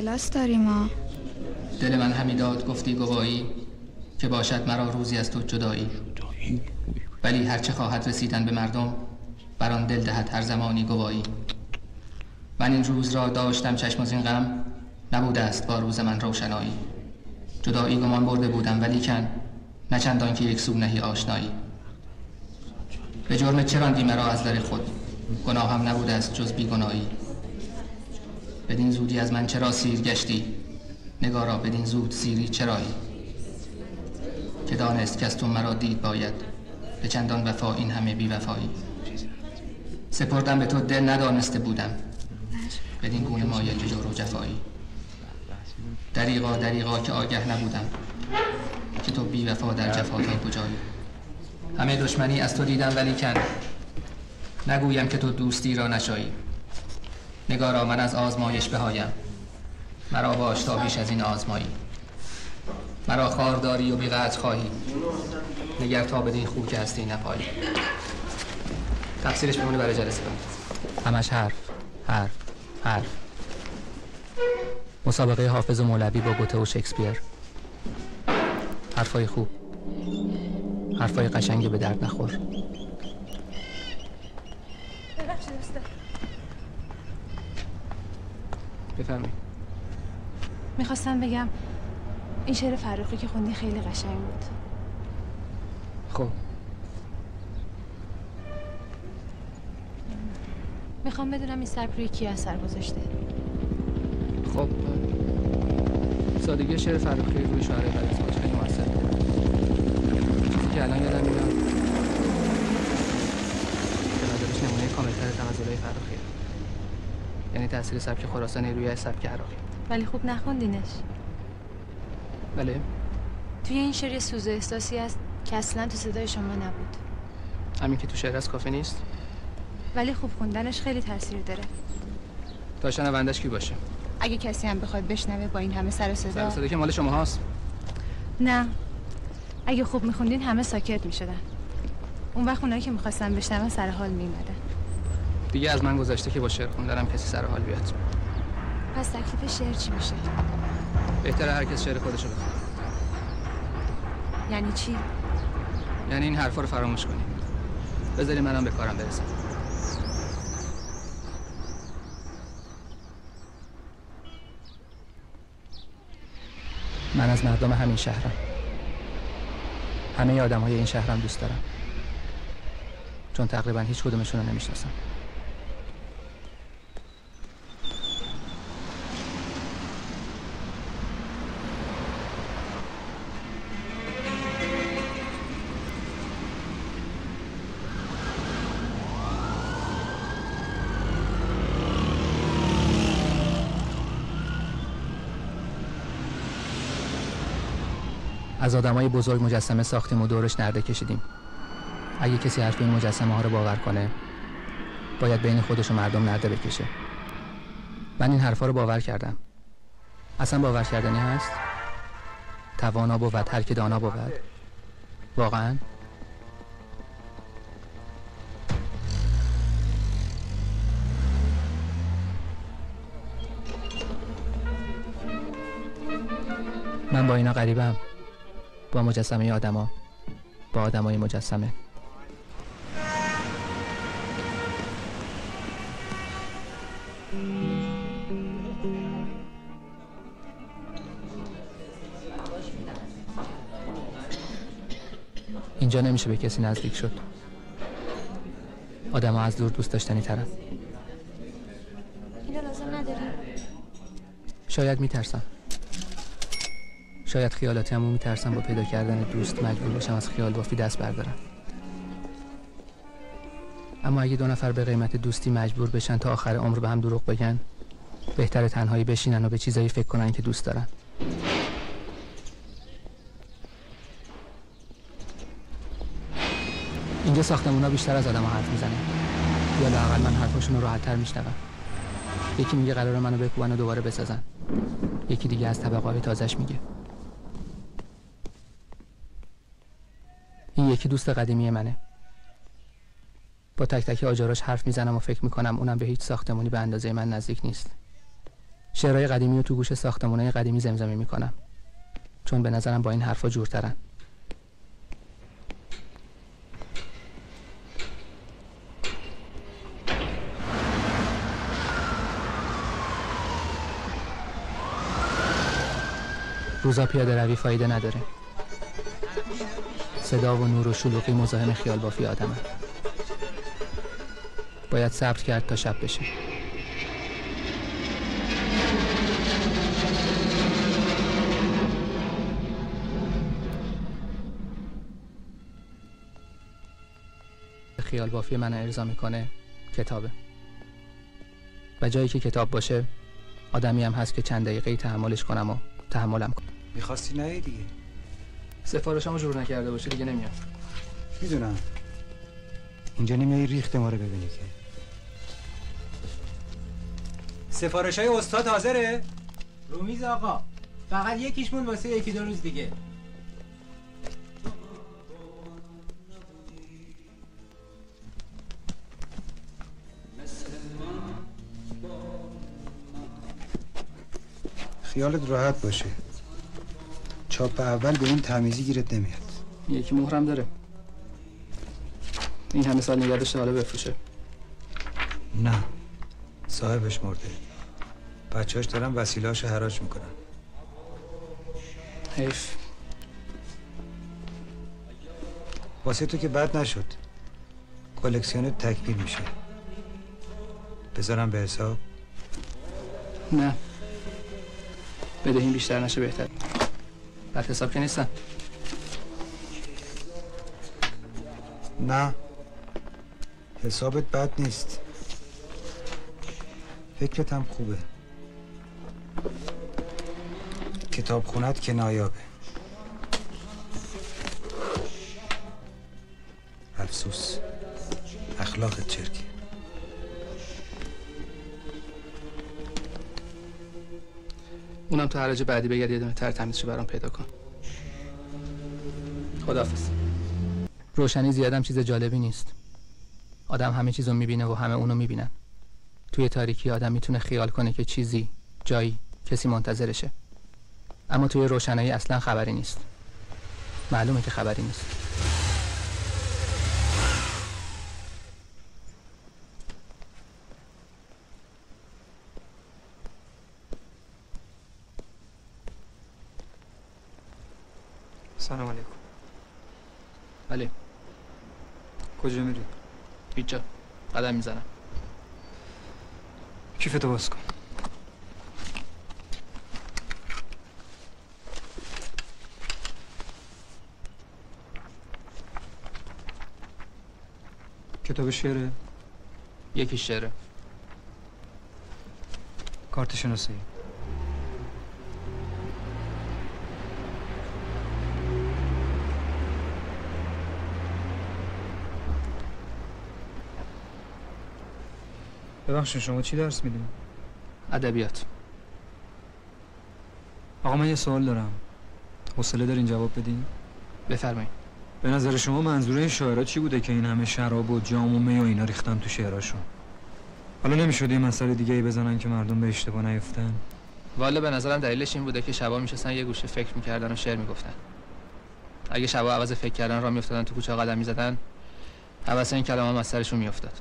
کلاس داریم ما دل من همی داد گفتی گوایی که باشد مرا روزی از تو جدایی. ولی هرچه خواهد رسیدن به مردم بر آن دل دهد هر زمانی گوایی من این روز را داشتم چشم از این غم نبوده است با روز من روشنایی. جدایی گمان برده بودم ولی کن نه چندان که یک سو نهی آشنایی. به جرم چراندی مرا از در خود؟ گناهم نبوده است جز بیگناهی. بدین زودی از من چرا سیر گشتی؟ نگارا بدین زود سیری چرایی؟ که دانست که از تو مرا دید باید به چندان وفا این همه بی وفایی. سپردم به تو دل ندانسته بودم. بدین گونه مایل به جور و جفایی. دریغا دریغا که آگه نبودم. که تو بی وفا در جفا تا کجایی؟ همه دشمنی از تو دیدم ولی کن نگویم که تو دوستی را نشایی. نگارا من از آزمایش بهایم. مرا باش تا بیش از این آزمایی. مرا خارداری و بیقدر خواهی. نگر تا بدین خوب که هستی نپایی. تفسیرش بمونه برای جلسه بعد همش حرف حرف حرف. مسابقه حافظ و مولوی با گوته و شکسپیر. حرفای خوب. حرفای قشنگ به درد نخور. بفرمایید. می‌خواستم بگم این شعر فرخی که خوندی خیلی قشنگ بود. خب. می‌خوام بدونم این سبک روی کی اثر گذاشته. خب. سادگی شعر فرخی روی بعد از خیلی موثر. چیزی که الان یادم میاد. به نظرش نمونه کاملتر تغزلهای فرخی. یعنی تاثیر سبک خراسانی روی سبک عراقی. ولی خوب نخوندینش. بله. توی این شعر یه سوز و احساسی هست که اصلا تو صدای شما نبود. همین که تو شعر از کافی نیست؟ ولی خوب خوندنش خیلی تاثیر داره. تا شنوندش کی باشه؟ اگه کسی هم بخواد بشنوه با این همه سر صدا. سر صدا که مال شما هاست. نه. اگه خوب میخوندین همه ساکت می‌شدن. اون وقت اونایی که می‌خواستن بشنون سر حال میمدن دیگه از من گذشته که با شعر خوندنم کسی سر حال بیاد. پس تکلیف شعر چی میشه؟ بهتره هر کس شعر خودشو بخونه. یعنی چی؟ یعنی این حرفا رو فراموش کنی. بذاری منم به کارم برسم. من از مردم همین شهرم. همه آدم های این شهرم دوست دارم. چون تقریبا هیچ کدومشون رو نمی‌شناسم. از آدمای بزرگ مجسمه ساختیم و دورش نرده کشیدیم. اگه کسی حرف این مجسمه ها رو باور کنه باید بین خودش و مردم نرده بکشه. من این حرفا رو باور کردم. اصلا باور کردنی هست؟ توانا بود هر که دانا بود. واقعا؟ من با اینا غریبم. با مجسمه آدما. با آدمای مجسمه. اینجا نمیشه به کسی نزدیک شد. آدم از دور دوست داشتنی ترن. اینو لازم نداری شاید میترسم شاید خیالاتی همون میترسم با پیدا کردن دوست مجبور باشم از خیال بافی دست بردارم اما اگه دو نفر به قیمت دوستی مجبور بشن تا آخر عمر به هم دروغ بگن بهتر تنهایی بشینن و به چیزایی فکر کنن که دوست دارن. اینجا ساختمونا بیشتر از آدم حرف می‌زنن. یا لاقل من حرفاشون رو راحتتر میشنوم یکی میگه قرار منو بکوبن و دوباره بسازن. یکی دیگه از طبقه تازش میگه این یکی دوست قدیمی منه. با تک تک آجاراش حرف می‌زنم و فکر می‌کنم اونم به هیچ ساختمونی به اندازه من نزدیک نیست. شعرهای قدیمی رو تو گوش ساختمانهای قدیمی زمزمه می‌کنم. چون به نظرم با این حرفا جورترن. روزا پیاده روی فایده نداره. صدا و نور و شلوغی مزاحم خیال بافی آدمه. باید صبر کرد تا شب بشه. خیال بافی من ارضا می‌کنه کتابه. و جایی که کتاب باشه آدمی هم هست که چند دقیقه تحملش کنم و تحملم کنم. می‌خواستی نه دیگه؟ سفارشمو جور نکرده باشه دیگه نمیام می‌دونم. اینجا نمیای ریخت ما رو ببینی که. سفارش های استاد حاضره؟ رومیز آقا فقط یکیش مون واسه یکی دو روز دیگه. خیالت راحت باشه. چاپ اول به این تمیزی گیرت نمیاد. یکی مهرم داره. این همه سال نگه داشته حالا بفروشه. نه. صاحبش مرده. بچهاش دارن وسیلهاشو حراج می‌کنن. حیف. واسه تو که بد نشد. کلکسیون تکمیل میشه. بذارم به حساب. نه. بدهیم بیشتر نشه بهتر. بعد حساب که نیستن. نه. حسابت بد نیست. فکرت هم خوبه. کتاب خونت که نایابه. افسوس. اخلاقت چرکی. اونم تو حراج بعدی بگرد یه دونه تر تمیزشو برام پیدا کن. خداحافظ. روشنی زیادم چیز جالبی نیست. آدم همه چیزو می‌بینه و همه اونو می‌بینن. توی تاریکی آدم می‌تونه خیال کنه که چیزی جایی کسی منتظرشه. اما توی روشنایی اصلا خبری نیست. معلومه که خبری نیست. کجا میری؟ هیچ جا قدم می‌زنم. کیفتو باز کن. کتاب شعره؟ یکی شعره. کارت شناسی ببخشید شما چی درس میدین؟ ادبیات. آقا من یه سوال دارم. حوصله دارین جواب بدین؟ بفرمایید. به نظر شما منظور این شاعرها چی بوده که این همه شراب و جام و می و اینا ریختن تو شعراشون؟ حالا نمی‌شد یه مسئله دیگه ای بزنن که مردم به اشتباه نیفتن؟ والا به نظرم دلیلش این بوده که شبا میشستن یه گوشه فکر می‌کردن و شعر می‌گفتن. اگه شبا عوض فکر کردن را میافتادن تو کوچه قدم می‌زدن عوض این کلام هم از سرشون میافتاد.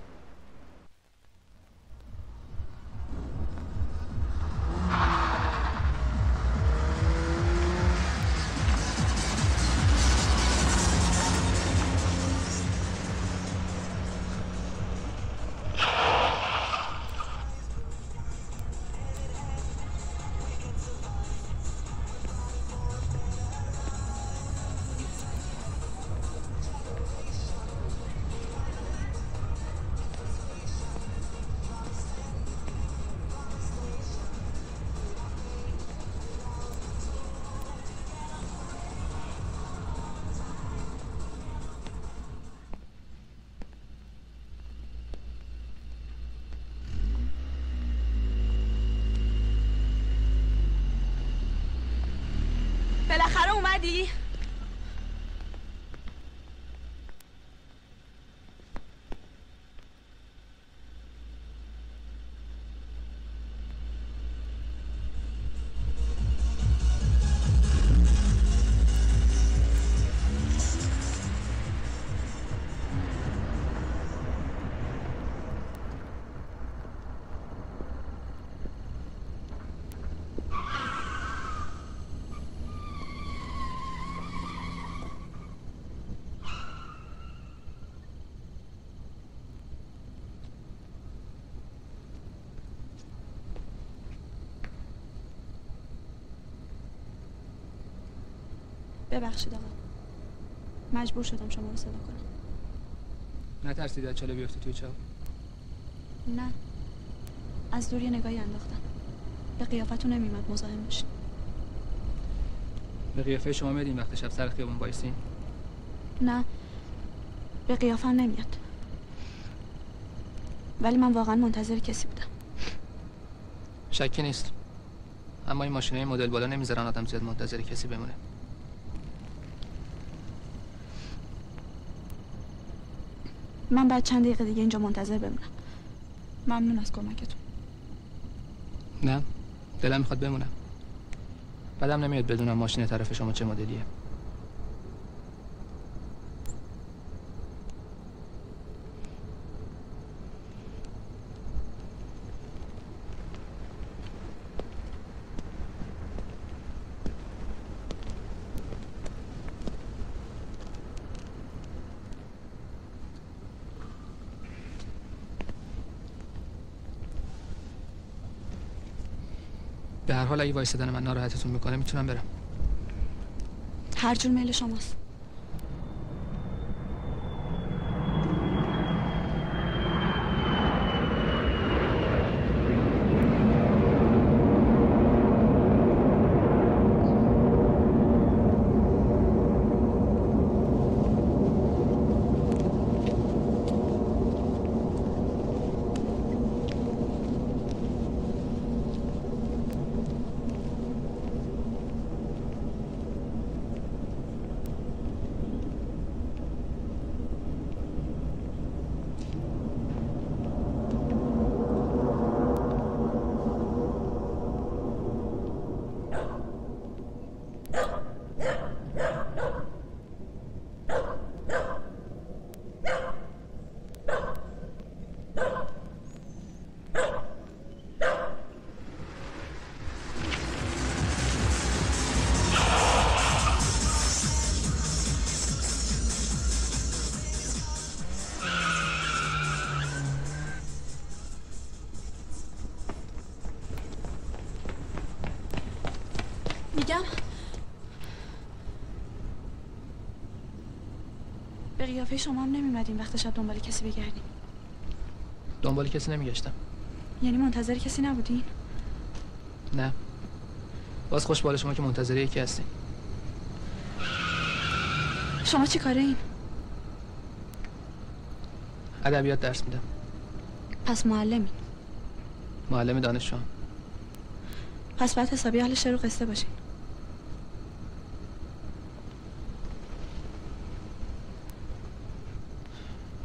بالاخره ببخشید آقا. مجبور شدم شما رو صدا کنم. نترسید از چاله بیفته توی چاه نه. از دور یه نگاهی انداختم. به قیافتون نمیمد مزاحم بشین به قیافه شما میاد این وقت شب سر خیابون وایسین؟ نه. به قیافم نمیاد ولی من واقعا منتظر کسی بودم. شکی نیست. اما این ماشینای مدل بالا نمی‌ذارن آدم زیاد منتظر کسی بمونه. من بعد چند دقیقه دیگه اینجا منتظر بمونم. ممنون از کمکتون. نه دلم می‌خواد بمونم. بعدم نمیاد بدونم ماشین طرف شما چه مدلیه. حال اگه وایسادن من ناراحتتون می‌کنه می‌تونم برم. هر جور میل شماست. قیافه شما هم نمیمدین وقت شب دنبال کسی بگردیم دنبال کسی نمیگشتم. یعنی منتظر کسی نبودین؟ نه. باز خوش بال شما که منتظر یکی هستین. شما چی کاره این؟ ادبیات درس میدم. پس معلمی. معلم دانشجو پس باید حسابی اهل شعر و قصه باشین.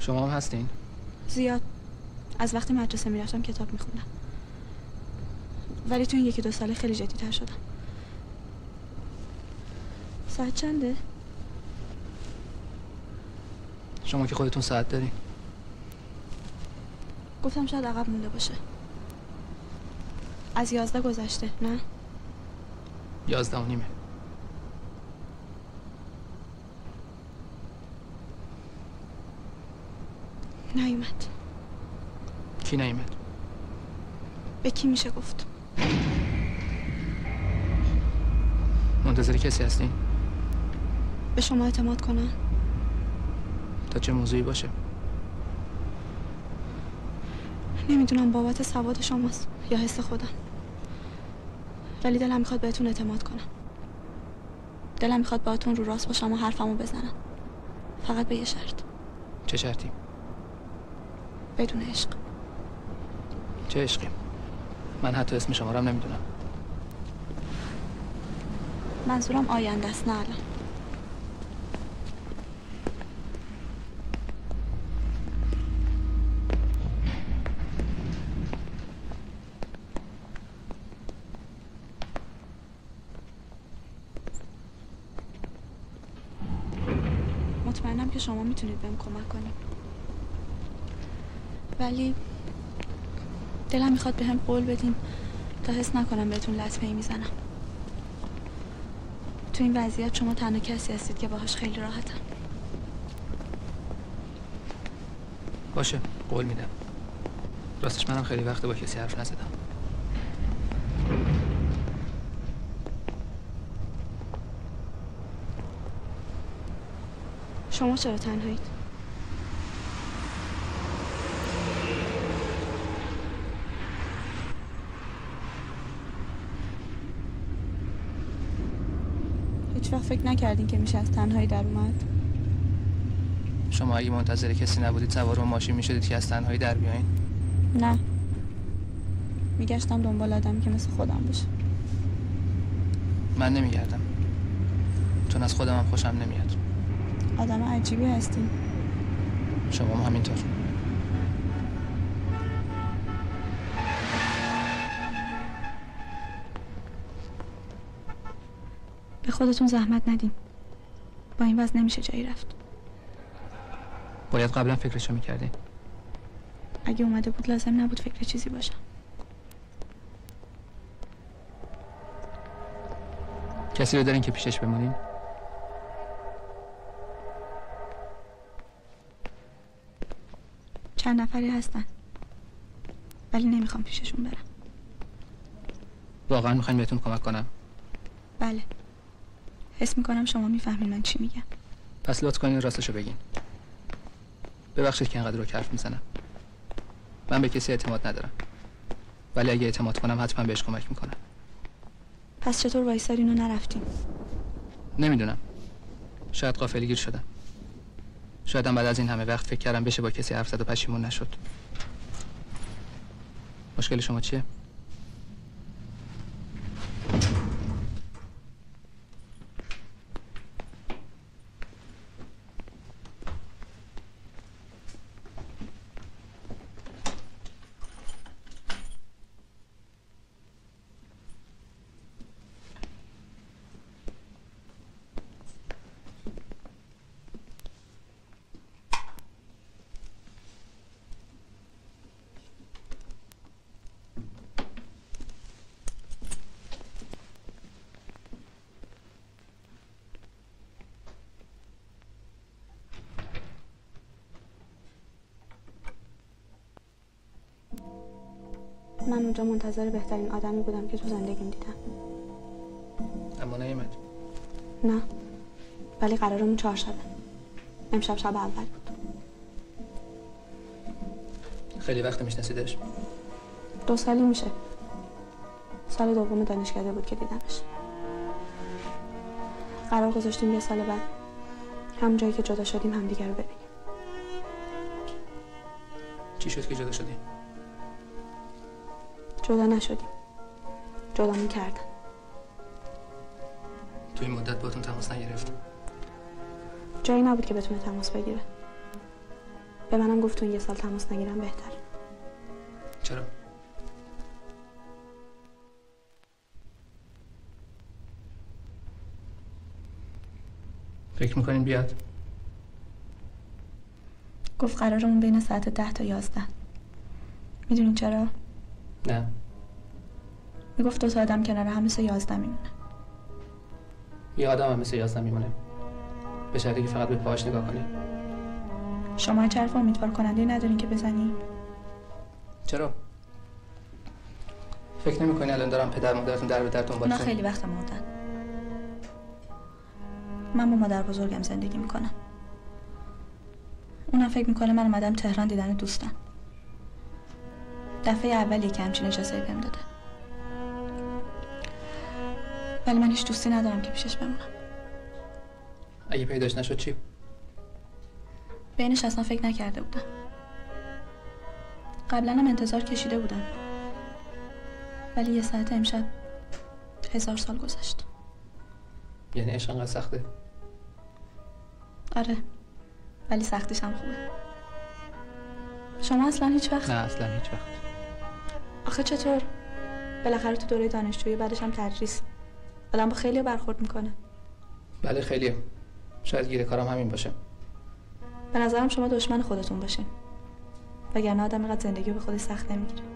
شما هم هستین؟ زیاد. از وقتی مدرسه می‌رفتم کتاب میخوندم. ولی تو این یکی دو ساله خیلی جدی تر شدم. ساعت چنده؟ شما که خودتون ساعت دارین. گفتم شاید عقب مونده باشه. از یازده گذشته نه؟ یازده و نیمه. نیومد کی نیومد به کی میشه گفت؟ منتظر کسی هستین به شما اعتماد کنم. تا چه موضوعی باشه؟ نمی‌دونم بابت سواد شماست یا حس خودم. ولی دلم می‌خواد بهتون اعتماد کنم. دلم می‌خواد باهاتون رو راست باشم و حرفمو بزنم. فقط به یه شرط. چه شرطی؟ بدون عشق. چه عشقی؟ من حتی اسم شما رو هم نمی‌دونم. منظورم آینده است نه الان. مطمئنم که شما می‌تونید بهم کمک کنید. ولی دلم می‌خواد بهم قول بدین تا حس نکنم بهتون لطمه ای می‌زنم. تو این وضعیت شما تنها کسی هستید که باهاش خیلی راحتم. باشه قول میدم. راستش منم خیلی وقت با کسی حرف نزدم. شما چرا تنهایید هیچ وقت فکر نکردین که میشه از تنهایی در اومد؟ شما اگه منتظر کسی نبودید سوار اون ماشین می‌شدید که از تنهایی در بیاین؟ نه. میگشتم دنبال آدمی که مثل خودم باشه. من نمیگردم. چون از خودم هم خوشم نمیاد. آدم عجیبی هستین شما هم همینطور. خودتون زحمت ندین. با این وضع نمیشه جایی رفت. باید قبلا فکرشو می‌کردی. اگه اومده بود لازم نبود فکر چیزی باشم. کسی رو دارین که پیشش بمونین؟ چند نفری هستن. ولی نمی‌خوام پیششون برم. واقعا می‌خواین بهتون کمک کنم؟ بله. حس می‌کنم شما می‌فهمین من چی میگم. پس لطف کنین راستشو بگین. ببخشید که اینقدر رو حرف می‌زنم. من به کسی اعتماد ندارم. ولی اگه اعتماد کنم حتما بهش کمک می‌کنم. پس چطور وایسارین و نرفتین؟ نمی‌دونم. شاید غافلگیر شدم. شاید بعد از این همه وقت فکر کردم بشه با کسی حرف زد و پشیمون نشد. مشکل شما چیه؟ من اونجا منتظر بهترین آدمی بودم که تو زندگیم دیدم. اما نیومد. نه. ولی قرارمون چهار شبه. امشب شب اول بود. خیلی وقت میشناسیدش. دو سالی میشه. سال دوم دانشکده بود که دیدمش. قرار گذاشتیم یه سال بعد. هم جایی که جدا شدیم همدیگه رو ببینیم. چی شد که جدا شدی؟ جدا نشدیم جدامون کردن تو این مدت باتون تماس نگرفت جایی نبود که بتونه تماس بگیره به منم گفت تو این یه سال تماس نگیرم بهتر چرا؟ فکر می‌کنین بیاد؟ گفت قرارمون بین ساعت ده تا یازده می‌دونین چرا؟ نه. می‌گفت دو تا آدم کنار هم مثل یازده میمونه. یه آدم هم مثل یازده میمونه. به شرطی که فقط به پاهاش نگاه کنی. شما هیچ حرف امیدوار کننده ندارین که بزنی؟ چرا؟ فکر نمی‌کنی الان دارم پدر مادرتون در به در اونا دنبالتون خیلی وقت مردن. من با مادر بزرگم زندگی می‌کنم. اونم فکر می‌کنه من اومدم تهران دیدن دوستم. دفعه اولیه که همچین اجازه بهم داده. ولی من هیچ دوستی ندارم که پیشش بمونم. اگه پیداش نشد چی؟ بینش اصلا فکر نکرده بودم. قبلا هم انتظار کشیده بودم. ولی یه ساعت امشب هزار سال گذشت. یعنی عشق انقدر سخته؟ آره. ولی سختیش هم خوبه. شما اصلا هیچ وقت نه اصلا هیچ وقت. آخه چطور؟ بالاخره تو دوره دانشجویی بعدش هم تدریس. آدم با خیلی برخورد می‌کنه. بله خیلیه. شاید گیر کارم همین باشه. به نظرم شما دشمن خودتون باشین. وگرنه آدم اینقدر زندگی رو به خودش سخت نمی‌گیره.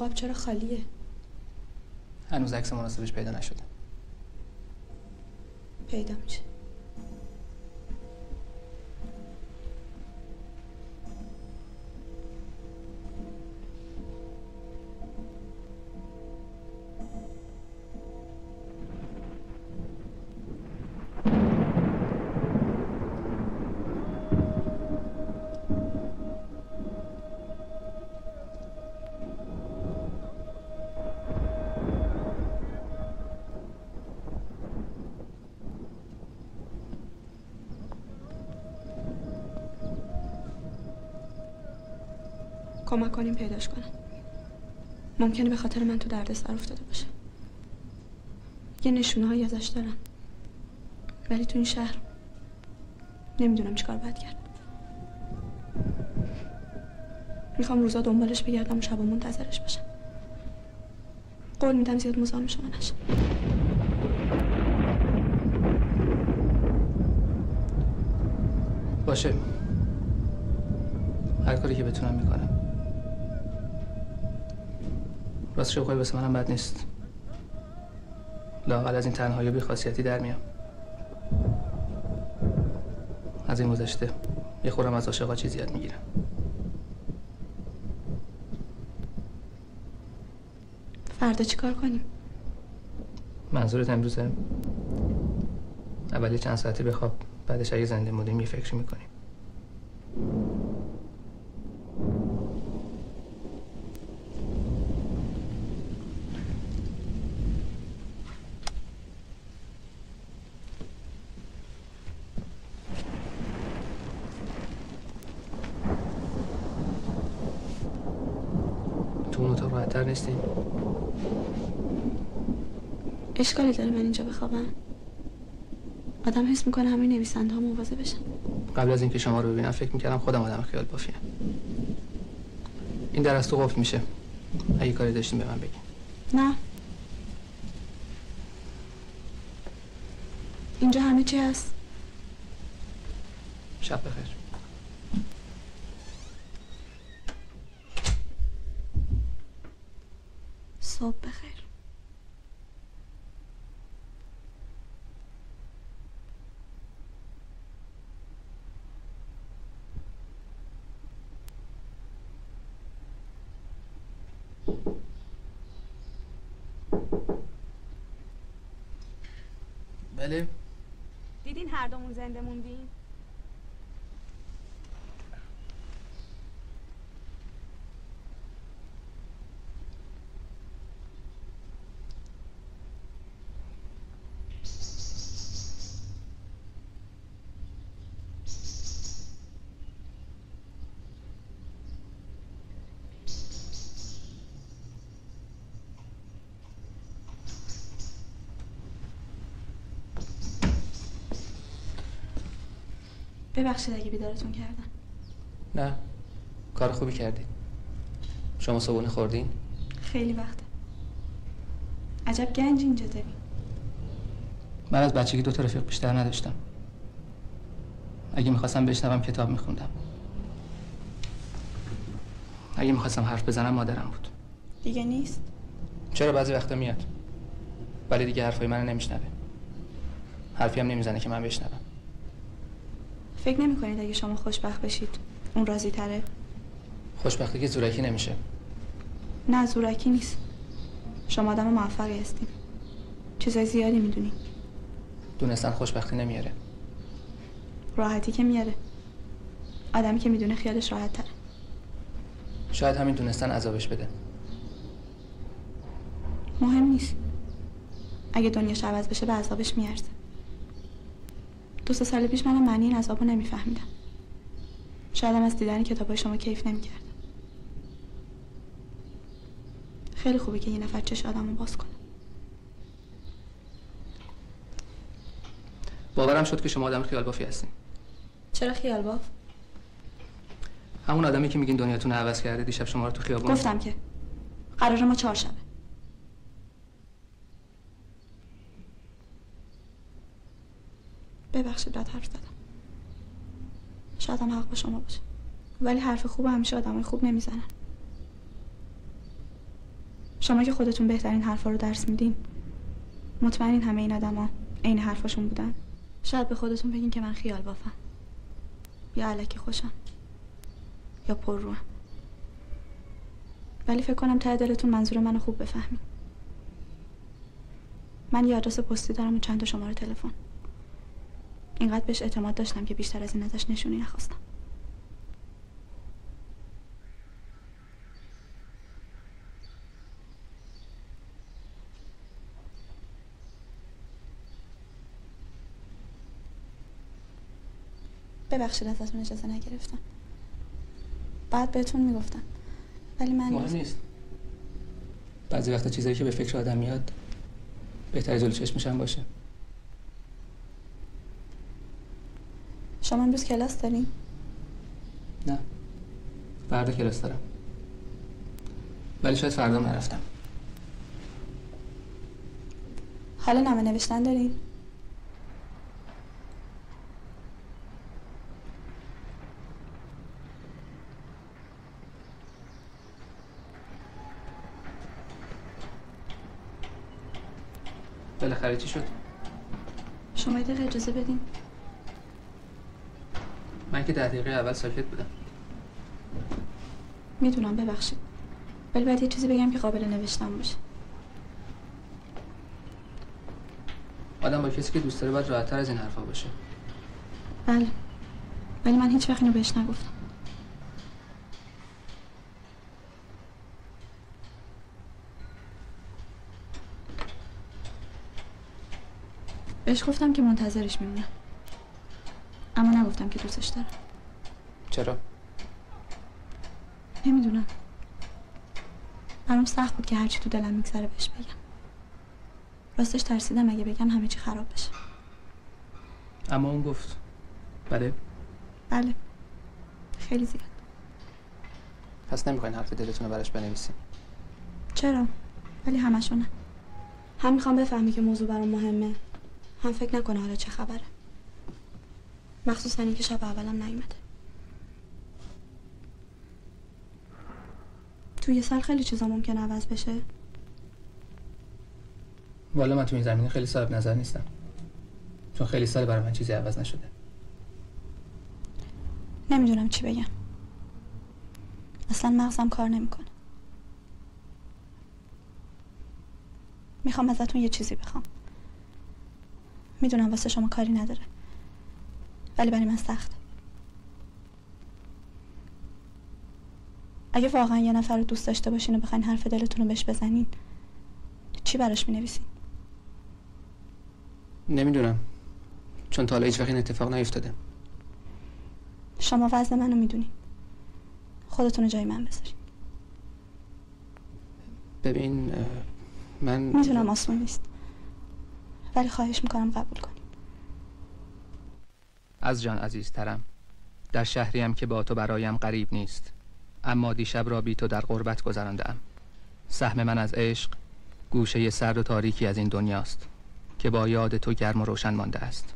قاب چرا خالیه؟ هنوز عکس مناسبش پیدا نشده. پیدا میشه کمک کنیم پیداش کنم ممکنه به خاطر من تو دردسر افتاده باشه. یه نشونه هایی ازش دارم. ولی تو این شهر نمی‌دونم چیکار باید کرد. می‌خوام روزا دنبالش بگردم و شبا منتظرش باشم. قول میدم زیاد مزاحم شما نشم باشه. هر کاری که بتونم می‌کنم. راست شو واسه منم بد نیست. لاقل از این تنهایی بی خاصیتی در میام. از این گذشته یه خورم از عاشقا چیزی یاد می‌گیرم. فردا چیکار کنیم؟ منظورت امروزه؟ اولی چند ساعتی بخواب بعدش اگه زنده مودیم یه فکری می‌کنیم تو نیستی؟ اشکالی داره من اینجا بخوابم. آدم حس می‌کنه همه نویسنده ها مواظه بشن. قبل از اینکه شما رو ببینم فکر می‌کردم خودم آدم خیال بافیم. این در از تو قفل میشه. اگه کاری داشتیم به من بگین. نه. اینجا همه چی هست؟ شب بخیر صبح بخیر بله. دیدین هر دومون زنده موندیم؟ ببخشید اگه بیدارتون کردم. نه. کار خوبی کردید شما صبحونه خوردین؟ خیلی وقته عجب گنج اینجا داری. من از بچگی دو تا رفیق بیشتر نداشتم. اگه می‌خواستم بشنوم کتاب میخوندم. اگه می‌خواستم حرف بزنم مادرم بود. دیگه نیست؟ چرا بعضی وقتا میاد؟ ولی دیگه حرفای منو نمیشنوه. حرفی هم نمی‌زنه که من بشنوم. فکر نمی کنید اگه شما خوشبخت بشید اون راضی تره خوشبختی که زورکی نمیشه. نه زورکی نیست. شما آدم موفقی هستیم چیزای زیادی می‌دونی. دونستن خوشبختی نمیاره. راحتی که میاره. آدمی که می‌دونه خیالش راحت تره شاید همین دونستن عذابش بده. مهم نیست. اگه دنیاش عوض بشه به عذابش میارزه. دو سه سال پیش منم معنی این عذابو نمیفهمیدم. شایدم از دیدن کتابای شما کیف نمی‌کردم خیلی خوبه که یه نفر چش آدمو باز کنه. باورم شد که شما آدم خیال بافی هستین. چرا خیال باف همون آدمی که میگین دنیاتون رو عوض کرده دیشب شما رو تو خیابون گفتم که قرار ما چهار ببخشید بد حرف زدم. شاید هم حق با شما باشه. ولی حرف خوب همیشه آدمای خوب نمی‌زنن. شما که خودتون بهترین حرفا رو درس میدین مطمئنین همه این آدما عین حرفاشون بودن. شاید به خودتون بگین که من خیال بافم. یا علکی خوشم. یا پر روم ولی فکر کنم ته دلتون منظور منو خوب بفهمین. من یه آدرس پستی دارم و چند تا شماره تلفن. اینقدر بهش اعتماد داشتم که بیشتر از این ازش نشونی نخواستم. ببخشید ازتون اجازه نگرفتم. بعد بهتون می‌گفتم. ولی من مهم نیست. بعضی وقتا چیزایی که به فکر آدم میاد بهتر جلو چشمش باشه. شما امروز کلاس دارین؟ نه. فردا کلاس دارم. ولی شاید فردا نرفتم حالا نامه نوشتن دارین؟ بالاخره چی شد؟ شما یه اجازه بدین. من که ده دقیقه اول ساکت بودم. می‌دونم ببخشید. ولی باید یه چیزی بگم که قابل نوشتن باشه. آدم با کسی که دوست داره باید راحتتر از این حرفا باشه. بله. ولی من هیچ وقت اینو بهش نگفتم. بهش گفتم که منتظرش میمونم اما نگفتم که دوستش دارم. چرا؟ نمی‌دونم. برام سخت بود که هرچی تو دلم میگذره بهش بگم. راستش ترسیدم اگه بگم همه چی خراب بشه. اما اون گفت. بله؟ بله. خیلی زیاد. پس نمی‌خواین حرف دلتون رو براش بنویسین. چرا؟ ولی همشو نه. هم می‌خوام بفهمی که موضوع برام مهمه. هم فکر نکنه حالا چه خبره. مخصوصا اینکه شب اولم نیومده. توی یه سال خیلی چیزا ممکن عوض بشه. والا من تو این زمینه خیلی صاحب نظر نیستم. چون خیلی سال برای من چیزی عوض نشده. نمی‌دونم چی بگم. اصلا مغزم کار نمی‌کنه. می‌خوام ازتون یه چیزی بخوام. می‌دونم واسه شما کاری نداره. ولی برای من سخته اگه واقعا یه نفر رو دوست داشته باشین و بخواین حرف دلتون رو بهش بزنین چی براش می‌نویسین؟ نمی‌دونم. چون تا حالا هیچ وقت این اتفاق نیفتاده. شما وزن منو می‌دونین خودتون رو جای من بذارین. ببین من می‌دونم آسون نیست. ولی خواهش می‌کنم قبول کنین از جان عزیزترم در شهریم که با تو برایم غریب نیست اما دیشب را بی تو در غربت گذراندم سهم من از عشق گوشه سرد و تاریکی از این دنیاست که با یاد تو گرم و روشن مانده است.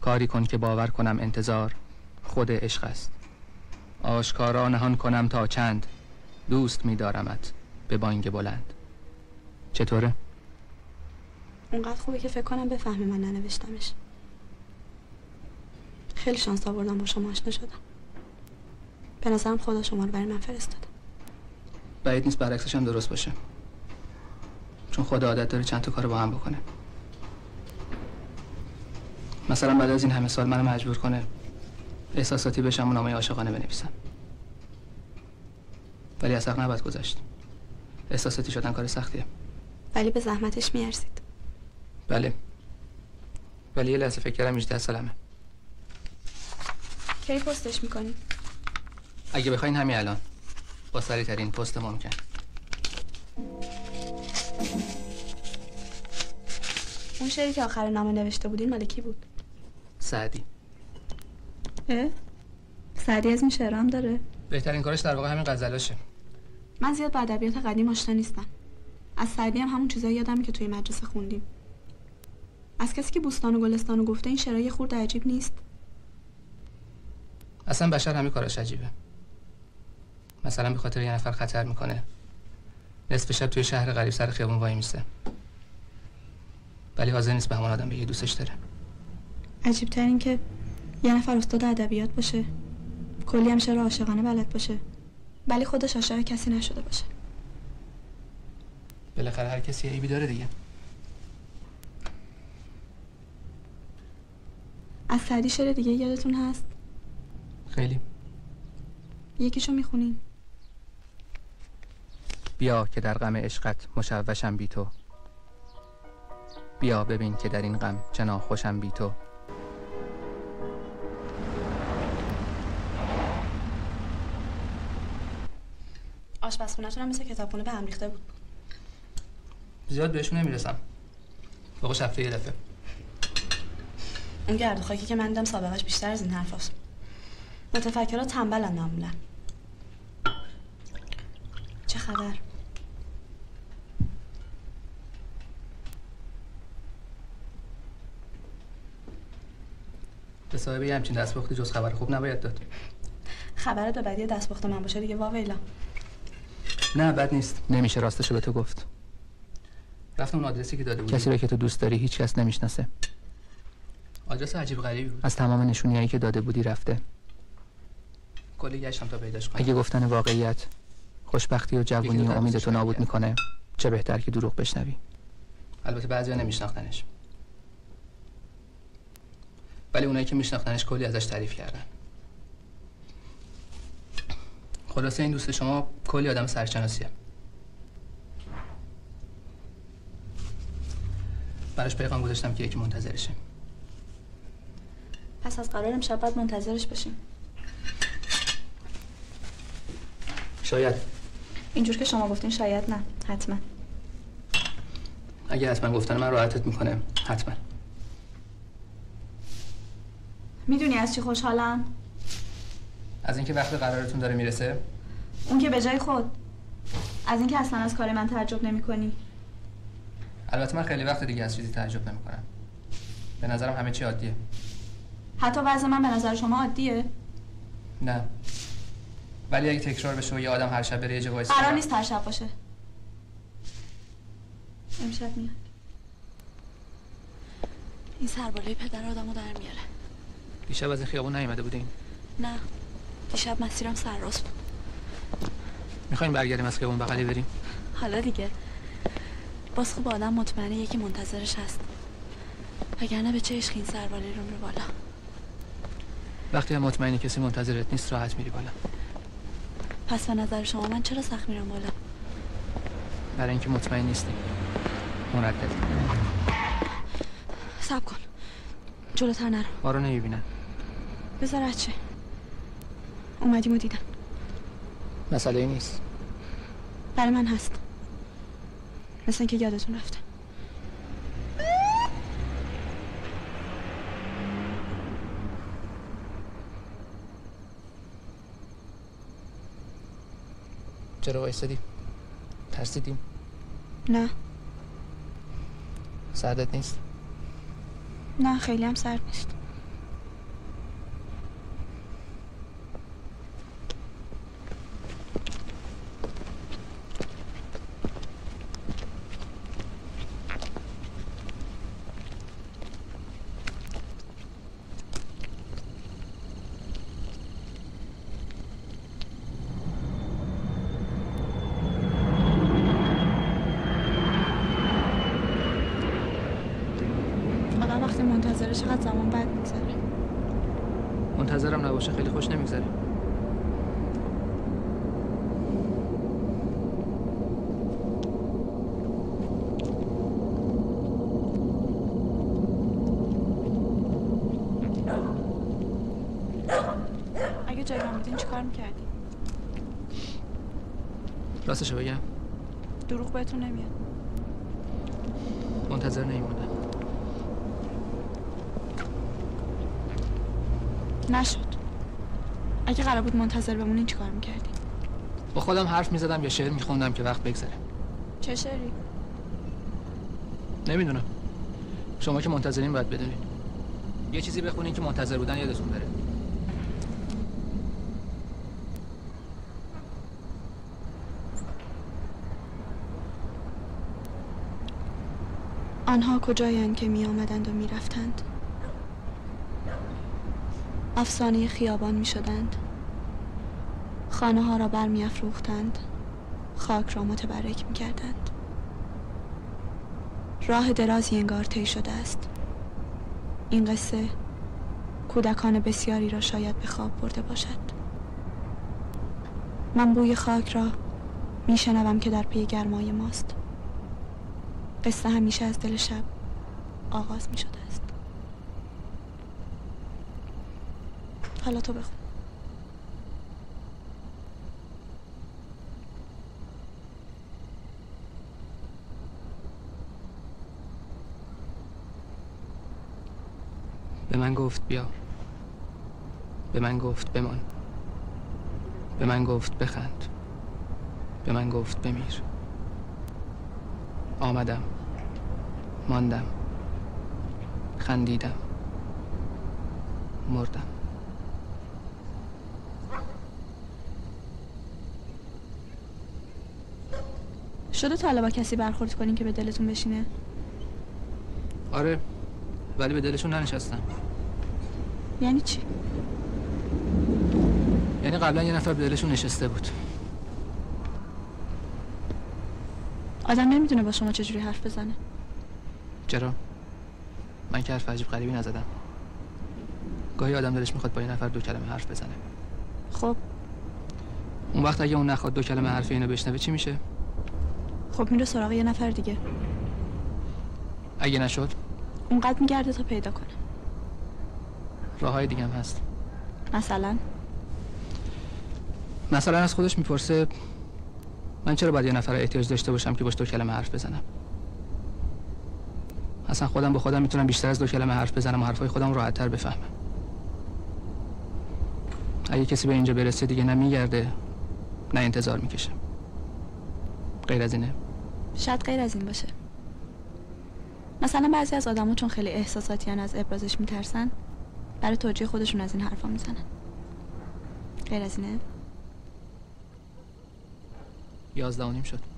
کاری کن که باور کنم انتظار خود عشق است. آشکارا نهان کنم تا چند دوست می‌دارمت به بانگ بلند. چطوره؟ اونقدر خوبه که فکر کنم بفهمه من ننوشتمش. خیلی شانس آوردم با شما آشنا شدم. به نظرم خدا شما رو برای من فرستاده. بعید نیست برعکسش هم درست باشه. چون خدا عادت داره چند تا کار با هم بکنه. مثلا بعد از این همه سال منو مجبور کنه احساساتی بشم و نامه عاشقانه بنویسم. ولی از حق نباید گذشت. احساساتی شدن کار سختیه. ولی به زحمتش میارزید. بله. ولی یه لحظه فکر کردم 18 سالمه. کی پستش می‌کنی؟ اگه بخواین همین الان با سریع ترین پست ممکن اون شعری که آخر نامه نوشته بودین مال کی بود؟ سعدی اه؟ سعدی از این شعرها هم داره؟ بهترین کارش در واقع همین غزلاشه من زیاد با ادبیات قدیم آشنا نیستم از سعدی هم همون چیزایی یادم که توی مدرسه خوندیم از کسی که بوستان و گلستان و گفته این شعرها یه خورده عجیب نیست اصلا بشر همه کاراش عجیبه. مثلا به خاطر یه نفر خطر می‌کنه نصف شب توی شهر غریب سر خیابون وای میسته ولی حاضر نیست به همون آدم بگه دوستش داره. عجیب تر این که یه نفر استاد ادبیات باشه. کلی هم شعر عاشقانه بلد باشه. ولی خودش عاشق کسی نشده باشه. بالاخره هر کسی عیبی داره دیگه. از سعدی شعر دیگه یادتون هست؟ خیلی. یکیشو می‌خونین بیا که در غم عشقت مشوشم بی تو. بیا ببین که در این غم چنا خوشم بی تو. آشپزخونه‌تون هم مثل کتابخونه به هم ریخته بود. زیاد بهشون نمی‌رسم. بقوش هفته یه دفعه. اون گرد خاکی که من دیدم سابقش بیشتر از این حرفاست متفکرها تنبلن معمولا چه خبر؟ به صاحب یه همچین دستپختی جز خبر خوب نباید داد. خبر به بدی دستپخت من باشه دیگه واویلا نه بد نیست. نمیشه راستشو به تو گفت. رفتم اون آدرسی که داده بودی. کسی رو که تو دوست داری هیچ کس نمی‌شناسه. آدرس عجیب غریبی بود. از تمام نشونیایی که داده بودی رفته. کلی گشتم تا پیداش کنم. اگه گفتن واقعیت خوشبختی و جوونی و یکی دو امید درصدش تو نابود. می‌کنه چه بهتر که دروغ بشنوی؟ البته بعضیا نمیشناختنش. ولی اونایی که میشناختنش کلی ازش تعریف کردن. خلاصه این دوست شما کلی آدم سرشناسیه. براش پیغام گذاشتم که یکی منتظرشه. پس از قرار امشب باید منتظرش باشیم. شاید. اینجور که شما گفتین شاید نه. حتما. اگه حتما گفتن من راحتت می‌کنه. حتما. می‌دونی از چی خوشحالم؟ از اینکه وقت قرارتون داره می‌رسه. اون که به جای خود. از اینکه اصلا از کار من تعجب نمی کنی البته من خیلی وقت دیگه از چیزی تعجب نمی‌کنم. به نظرم همه چی عادیه. حتی وضع من به نظر شما عادیه؟ نه. ولی اگه تکرار بشه و یه آدم هر شب بره یه جا وایسه قرار نیست هر شب باشه. امشب میاد. این سربالای پدر آدمو در میاره. دیشب از این خیابون نیومده بودین؟ نه. دیشب مسیرم سرراست بود. می‌خوایم برگردیم از خیابون بغلی بریم؟ حالا دیگه. باز خوب آدم مطمئنه یکی منتظرش هست. وگرنه به چه عشق این سرباله رو میره بالا. وقتی هم مطمئنی کسی منتظرت نیست راحت میری بالا. پس به نظر شما من چرا سخت میرم بالا؟ برای اینکه مطمئن نیستی. مردد سب کن. جلوتر نرو. ما رو نمی‌بینن. بذار چه؟ اومدیم و دیدم. مسئله نیست. برای من هست. مثل اینکه یادتون رفته. چرا وایسادی؟ ترسیدیم. نه. سردت نیست؟ نه خیلی هم سرد نیست آدم وقتی منتظره چقدر زمان بعد میگذره منتظرم نباشه خیلی خوش نمیگذره اگه جای من بودین چیکار می‌کردی؟ راستشو بگم دروغ بهتون نمیاد. منتظر نمیمونم نشد. اگه قرار بود منتظر بمونین چیکار می‌کردی؟ با خودم حرف می‌زدم یا شعر میخوندم که وقت بگذره. چه شعری؟ نمی‌دونم. شما که منتظرین باید بدونین. یه چیزی بخونین که منتظر بودن یادتون بره. آنها کجایند که می آمدند و می رفتند افسانه خیابان می شدند خانه ها را بر می افروختند خاک را متبرک می کردند راه درازی انگار طی شده است. این قصه کودکان بسیاری را شاید به خواب برده باشد. من بوی خاک را میشنوم که در پی گرمای ماست. قصه همیشه از دل شب آغاز می شده است. حالا تو بخون. به من گفت بیا. به من گفت بمان. به من گفت بخند. به من گفت بمیر. آمدم. ماندم. خندیدم. مردم. شده تا با کسی برخورد کنین که به دلتون بشینه؟ آره ولی به دلشون ننشستم. یعنی چی؟ یعنی قبلا یه نفر به دلشون نشسته بود. آدم نمی‌دونه با شما چجوری حرف بزنه. چرا؟ من که حرف عجیب غریبی نزدم. گاهی آدم دلش می‌خواد با یه نفر دو کلمه حرف بزنه. خب. اون وقت اگه اون نخواد دو کلمه حرف اینو بشنوه چی میشه؟ خب میره سراغ یه نفر دیگه. اگه نشد؟ اونقدر میگرده تا پیدا کنه. راه های دیگه هم هست. مثلا؟ مثلا از خودش می‌پرسه من چرا باید یه نفر احتیاج داشته باشم که باش دو کلمه حرف بزنم؟ اصلا خودم با خودم می‌تونم بیشتر از دو کلمه حرف بزنم و حرفای خودم راحت تر بفهمم. اگه کسی به اینجا برسه دیگه نه میگرده نه انتظار می‌کشه. غیر از اینه. شاید غیر از این باشه. مثلا بعضی از آدما چون خیلی احساساتیان از ابرازش میترسن برای توجیه خودشون از این حرفا می‌زنن. غیر از اینه؟ یازده و نیم شد.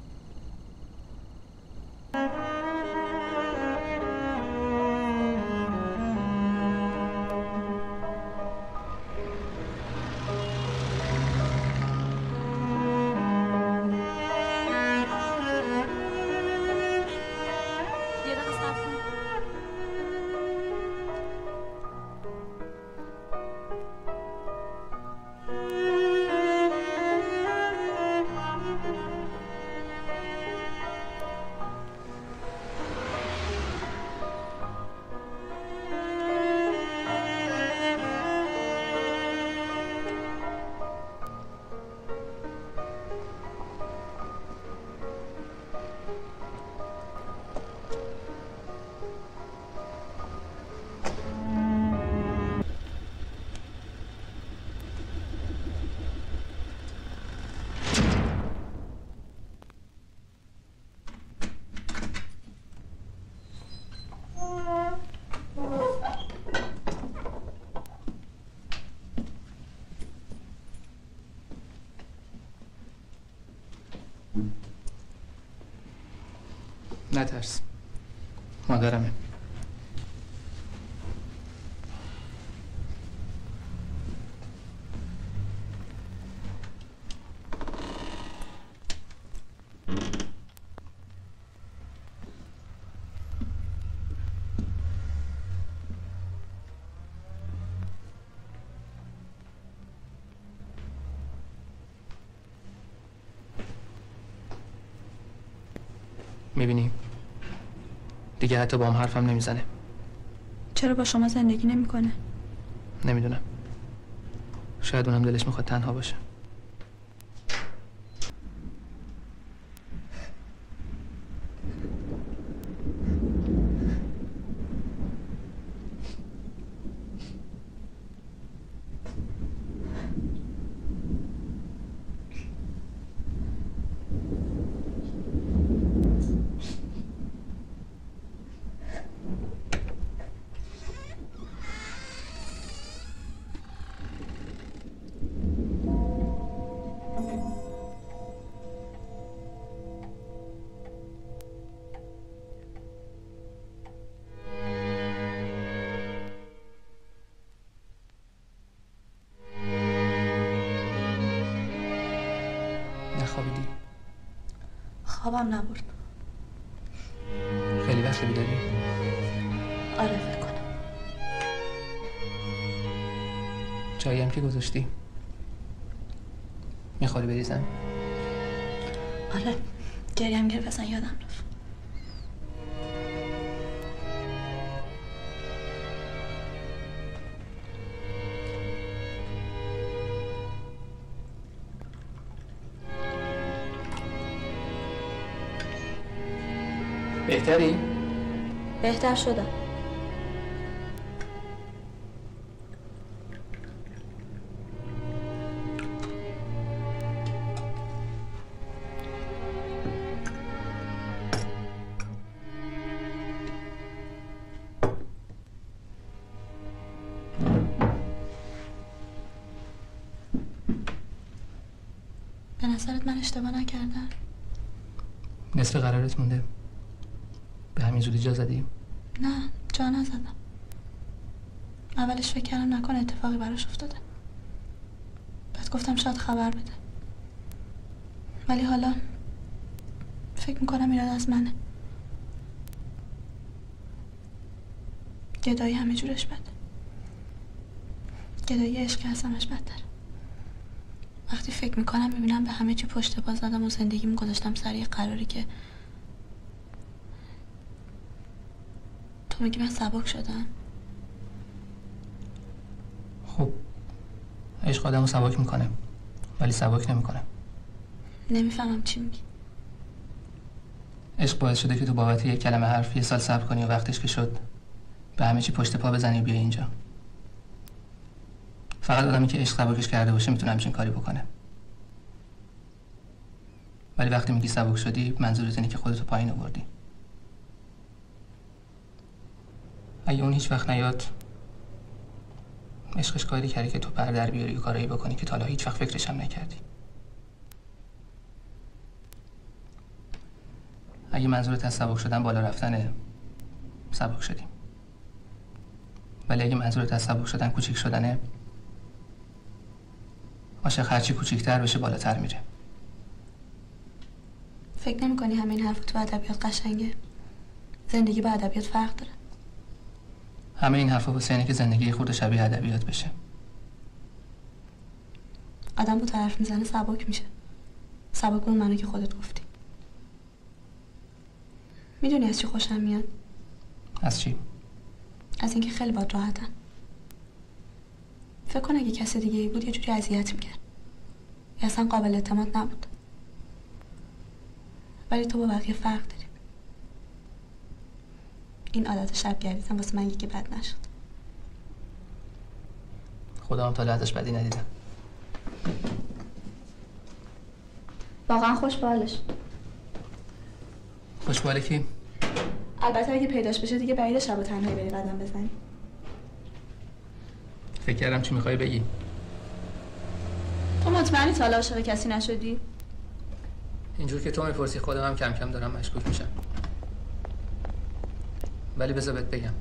نترس مادرمه. می‌بینی؟ دیگه حتی با هم حرفم نمی‌زنه. چرا با شما زندگی نمی‌کنه؟ نمی‌دونم. شاید اونم دلش می‌خواد تنها باشه. خوابم نبرد خیلی بهتر شدم به نظرت من اشتباه نکردم؟ نصف قرارت مونده. به همین زودی جا زدی؟ نه جا نزدم. اولش فکر کردم نکنه اتفاقی براش افتاده. بعد گفتم شاید خبر بده. ولی حالا فکر می‌کنم ایراد از منه. گدایی همه جورش بده. گدایی عشق از همش بدتر. وقتی فکر می‌کنم می‌بینم به همه چی پشت پا زدم و زندگیم گذاشتم سر یه قراری که میگی من سبک شدم؟ خب عشق آدمو سبک می‌کنه ولی سبک نمی‌کنه. نمی‌فهمم چی میگی. عشق باعث شده که تو بابت یک کلمه حرف یه سال صبر کنی و وقتش که شد به همه چی پشت پا بزنی و بیای اینجا. فقط آدمی که عشق سبکش کرده باشه می‌تونه همچین کاری بکنه. ولی وقتی میگی سبک شدی منظورت اینه که خودتو پایین آوردی. اگه اون هیچ وقت نیاد عشقش کاری کردی که تو پر در بیاری و کارایی بکنی که تا هیچ وقت فکرش هم نکردی. اگه منظورت از سبک شدن بالا رفتنه سبک شدیم. ولی اگه منظورت از سبک شدن کوچیک شدنه عاشق هرچی کوچیکتر بشه بالاتر میره. فکر نمی کنی همین حرف تو ادبیات قشنگه؟ زندگی با ادبیات فرق داره. همه این حرفا واسه اینه که زندگی خود شبیه ادبیات بشه. آدم با طرف می‌زنه سبک میشه. سبک اون منو که خودت گفتی. می‌دونی از چی خوشم میاد؟ از چی؟ از اینکه خیلی باد راحتم فکر کن اگه کسی دیگه ای بود یه جوری اذیت می‌کرد. یا اصلا قابل اعتماد نبود. ولی تو با بقیه فرق این عادت شب گردیدم واسه من یکی بد نشد. خدا هم تا ازش بدی ندیدم. واقعا خوش بالش خوشباله کی البته اگه پیداش بشه دیگه بعید شب و تنهایی بری قدم بزنی. فکر کردم چی می‌خوای بگی. تو مطمئنی تا حالا عاشق کسی نشدی؟ اینجور که تو می‌پرسی خودم هم کم کم دارم مشکوک میشم. ولی بذار بهت بگم.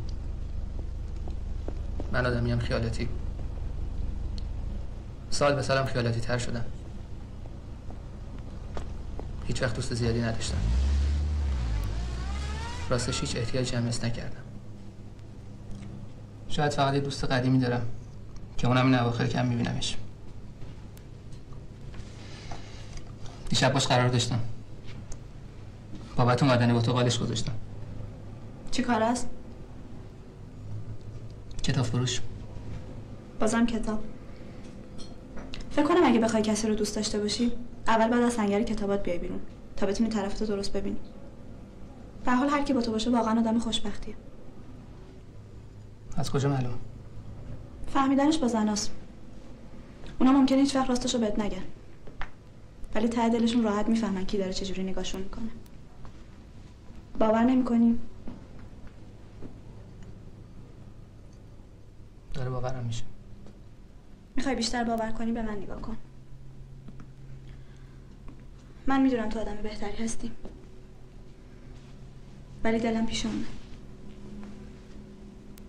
من آدمیم خیالاتی. سال به سالم خیالاتی تر شدم. هیچ وقت دوست زیادی نداشتم. راستش هیچ احتیاجی هم نکردم. شاید فقط دوست قدیمی دارم که اونم این اواخر کم میبینمش. دیشب باش قرار داشتم. بابت اومدنی با تو قالش گذاشتم. چی کار است؟ کتاب فروش. بازم کتاب. فکر کنم اگه بخوای کسی رو دوست داشته باشی اول بعد از سنگر کتابات بیای بیرون تا بتونی طرفتو درست ببینی. به هر حال هر کی با تو باشه واقعا آدم خوشبختیه. از کجا معلوم فهمیدنش با زناست اونا ممکنه هیچ وقت راستشو بهت نگن. ولی ته دلشون راحت می‌فهمن کی داره چجوری نگاهشون می‌کنه. باور نمی‌کنی؟ داره باورم میشه. می‌خوای بیشتر باور کنی به من نگاه کن. من می‌دونم تو آدم بهتری هستی. ولی دلم پیش اونه.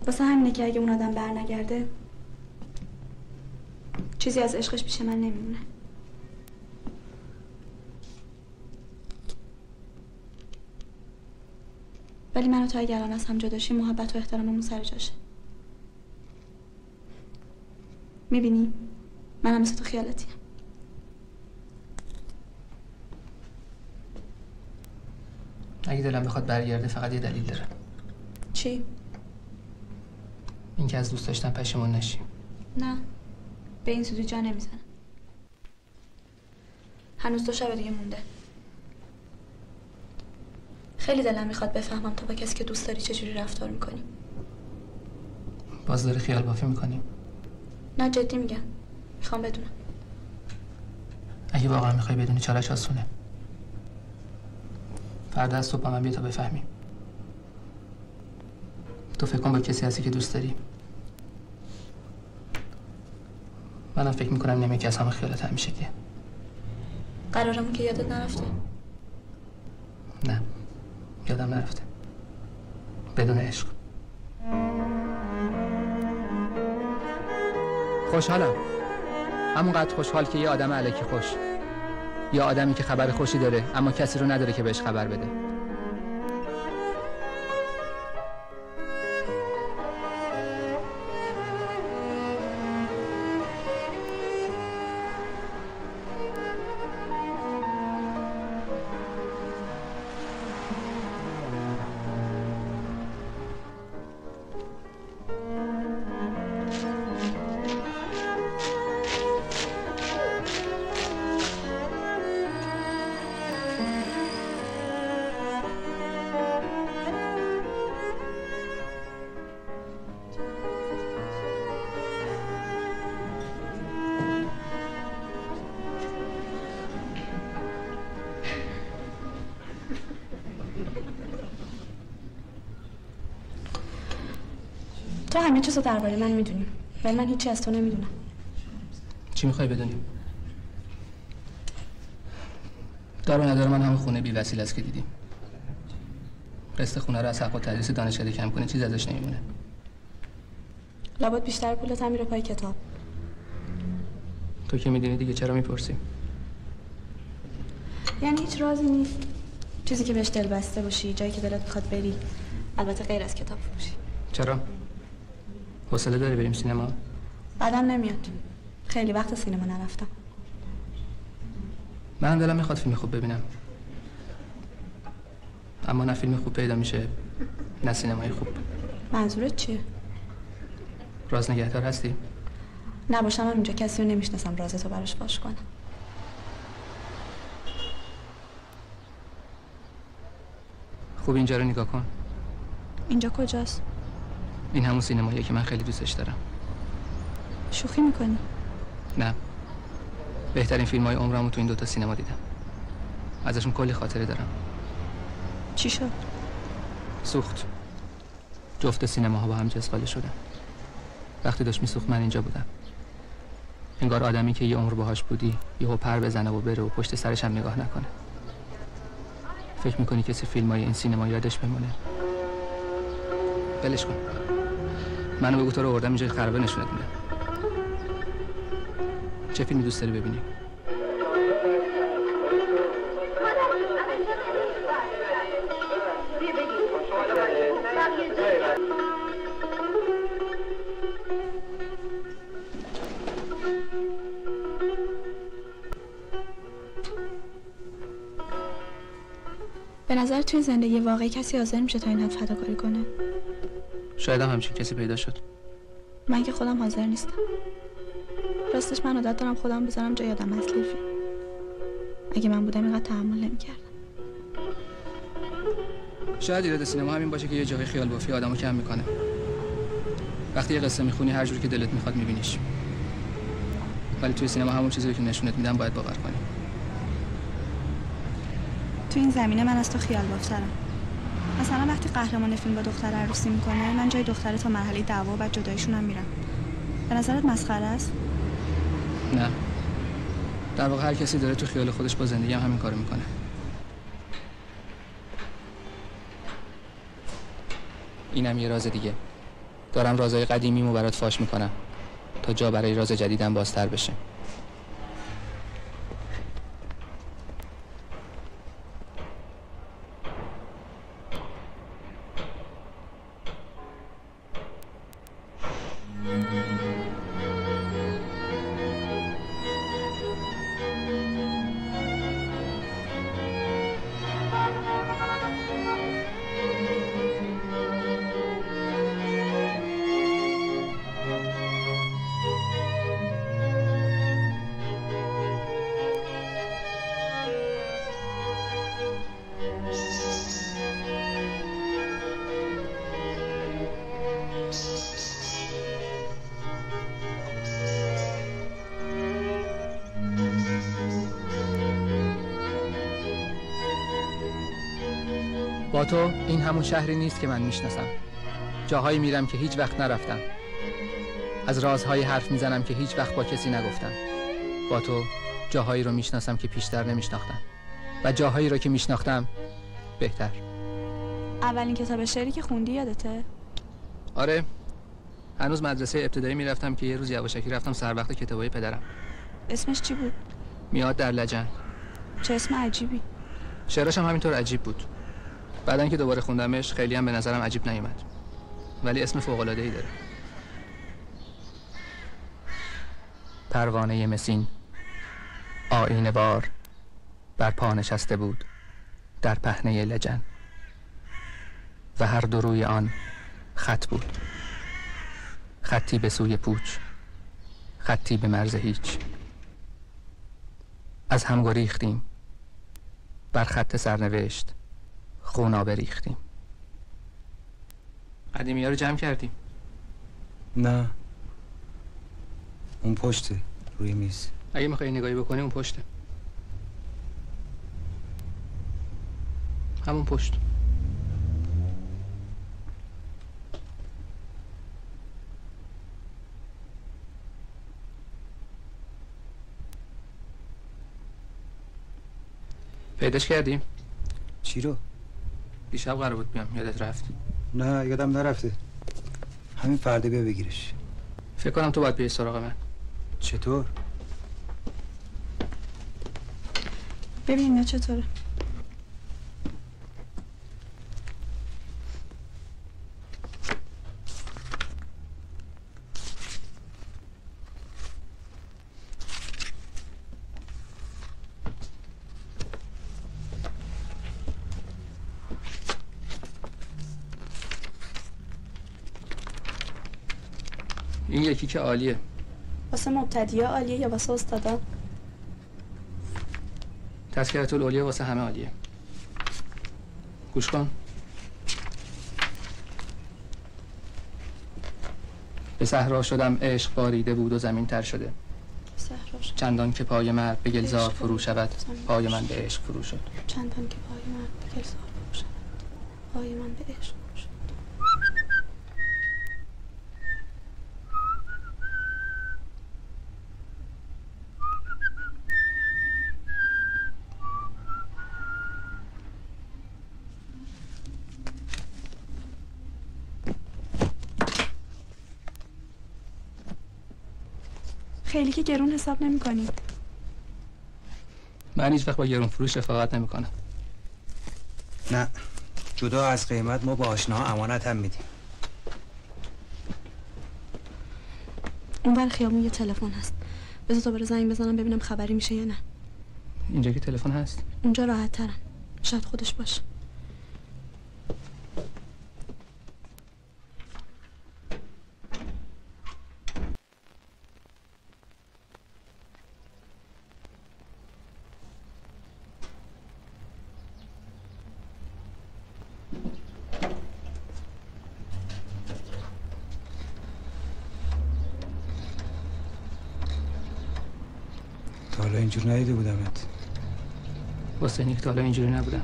واسه همینه که اگه اون آدم بر نگرده چیزی از عشقش پیش من نمیمونه. ولی من و تو اگر از هم جدا شیم محبت و احتراممون سر جاشه. می‌بینی؟ منم مثل تو خیالتیم اگه دلم بخواد برگرده فقط یه دلیل داره چی؟ اینکه از دوست داشتن پشیمون نشی نه. به این سودی جا نمی‌زنم. هنوز دو شب دیگه مونده. خیلی دلم می‌خواد بفهمم تو با کسی که دوست داری چجوری رفتار می‌کنی. باز داری خیال بافی می‌کنی نه جدی میگم. می‌خوام بدونم. اگه واقعا می‌خوای بدونی چالش آسونه. فردا از صبح با من بیا تا بفهمی تو فکر کن با کسی هستی که دوست داری. منم فکر می‌کنم نمی که از همه خیالت همیشگیه قرارمون که یادت نرفته؟ نه. یادم نرفته. بدون عشق. خوشحالم. همونقدر خوشحال که یه آدم علکی خوش. یه آدمی که خبر خوشی داره اما کسی رو نداره که بهش خبر بده. چیز رو درباره من می‌دونی ولی من هیچی از تو نمی‌دونم. چی می‌خوای بدونی؟ دار و ندار من همون خونه بی وسیله است که دیدیم. قسط خونه رو از حق و تدریس دانشکده کم کنی چیز ازش نمیمونه. لابد بیشتر پولت هم میره پای کتاب. تو که می‌دونی دیگه چرا می‌پرسی؟ یعنی هیچ رازی نیست. چیزی که بهش دل بسته باشی جایی که دلت می‌خواد بری البته غیر از کتاب فروشی. چرا؟ حوصله داری بریم سینما؟ بعدم نمیاد. خیلی وقت سینما نرفتم. من دلم می‌خواد فیلم خوب ببینم. اما نه فیلم خوب پیدا میشه نه سینمای خوب. منظورت چیه؟ راز نگهدار هستی؟ نباشم هم اینجا کسی رو نمی‌شناسم. رازتو براش باش کنم. خوب اینجا رو نگاه کن. اینجا کجاست؟ این همون سینماییه که من خیلی دوستش دارم. شوخی می‌کنی؟ نه. بهترین فیلم های عمرمو تو این دوتا سینما دیدم. ازشون کلی خاطره دارم. چی شد؟ سوخت. جفت سینماها با هم جسقاله شدن. وقتی داشت میسوخت من اینجا بودم. انگار آدمی که یه عمر باهاش بودی یهو پر بزنه و بره و پشت سرش هم نگاه نکنه. فکر می‌کنی کسی فیلم های این سینما یادش بمونه؟ ولش کن. منو بگو تو رو آوردم اینجا خرابه نشونت میدم. چه فیلمی دوست داری ببینی؟ به نظر توی زندگی واقعی کسی حاضر میشه تا این حد فداکاری کنه. شاید هم همچین کسی پیدا شد. من که خودم حاضر نیستم. راستش من عادت دارم خودم بذارم جای آدم اصلی فیلم اگه من بودم اینقدر تحمل نمی‌کردم. شاید ایراد سینما همین باشه که یه جای خیال بافی آدمو کم می‌کنه. وقتی یه قصه می‌خونی هر جوری که دلت می‌خواد میبینیش. ولی توی سینما همون چیزی رو که نشونت میدن باید باور کنی. تو این زمینه من از تو خیال بافترم. مثلا وقتی قهرمان فیلم با دختر عروسی می‌کنه من جای دختره تا مرحله دعوا و جدایشون هم میرم. به نظرت مسخره است؟ نه. در واقع هر کسی داره تو خیال خودش با زندگی هم همین کارو می‌کنه. اینم یه راز دیگه. دارم رازهای قدیمیمو برات فاش می‌کنم تا جا برای راز جدیدم بازتر بشه. شهری نیست که من می‌شناسم. جاهایی میرم که هیچ وقت نرفتم. از رازهایی حرف می‌زنم که هیچ وقت با کسی نگفتم. با تو جاهایی رو می‌شناسم که پیشتر نمیشناختم. و جاهایی رو که میشناختم بهتر. اولین کتاب شعری که خوندی یادته؟ آره. هنوز مدرسه ابتدایی می‌رفتم که یه روز یواشکی رفتم سر وقت کتابای پدرم. اسمش چی بود؟ میاد در لجن. چه اسم عجیبی. شعرش هم همینطور عجیب بود. بعدن که دوباره خوندمش خیلی هم به نظرم عجیب نیومد. ولی اسم فوق العاده ای داره. پروانه مسین. آینه بار بر پا نشسته بود. در پهنه لجن. و هر دو روی آن خط بود. خطی به سوی پوچ. خطی به مرز هیچ. از هم گریختیم. بر خط سرنوشت. خونا بریختیم. قدیمی ها رو جمع کردیم. نه. اون پشته روی میز. اگه می‌خوای نگاهی بکنی اون پشته. همون پشت. پیداش کردیم. چی رو؟ دیشب قرار بود بیام. یادت رفت؟ نه یادم نرفته. همین فرده بیا بگیرش. فکر کنم تو باید بیای سراغ من. چطور؟ ببین اینا چطوره این یکی که عالیه. واسه مبتدیا عالیه یا واسه استادا؟ تذکرت الاولیه واسه همه عالیه. گوش کن. به صحرا شدم عشق باریده بود و زمین تر شده چندان که پای مرد به گلزار فرو شود پای من. به عشق فرو شد. چندان که پای من به گلزار فرو شود. پای من به عشق فرو شد خیلی که گرون حساب نمی کنی. من هیچ وقت با گرون فروش رفاقت نمی‌کنم نه. جدا از قیمت ما با آشناها امانت هم میدیم. اون بر خیابون یه تلفن هست. بذار دوباره زنگ بزنم ببینم خبری میشه یا نه. اینجا که تلفن هست. اونجا راحت ترم شاید خودش باشه. حالا اینجور ندیده بودمت واسه اینکه تا حالا اینجوری نبودم.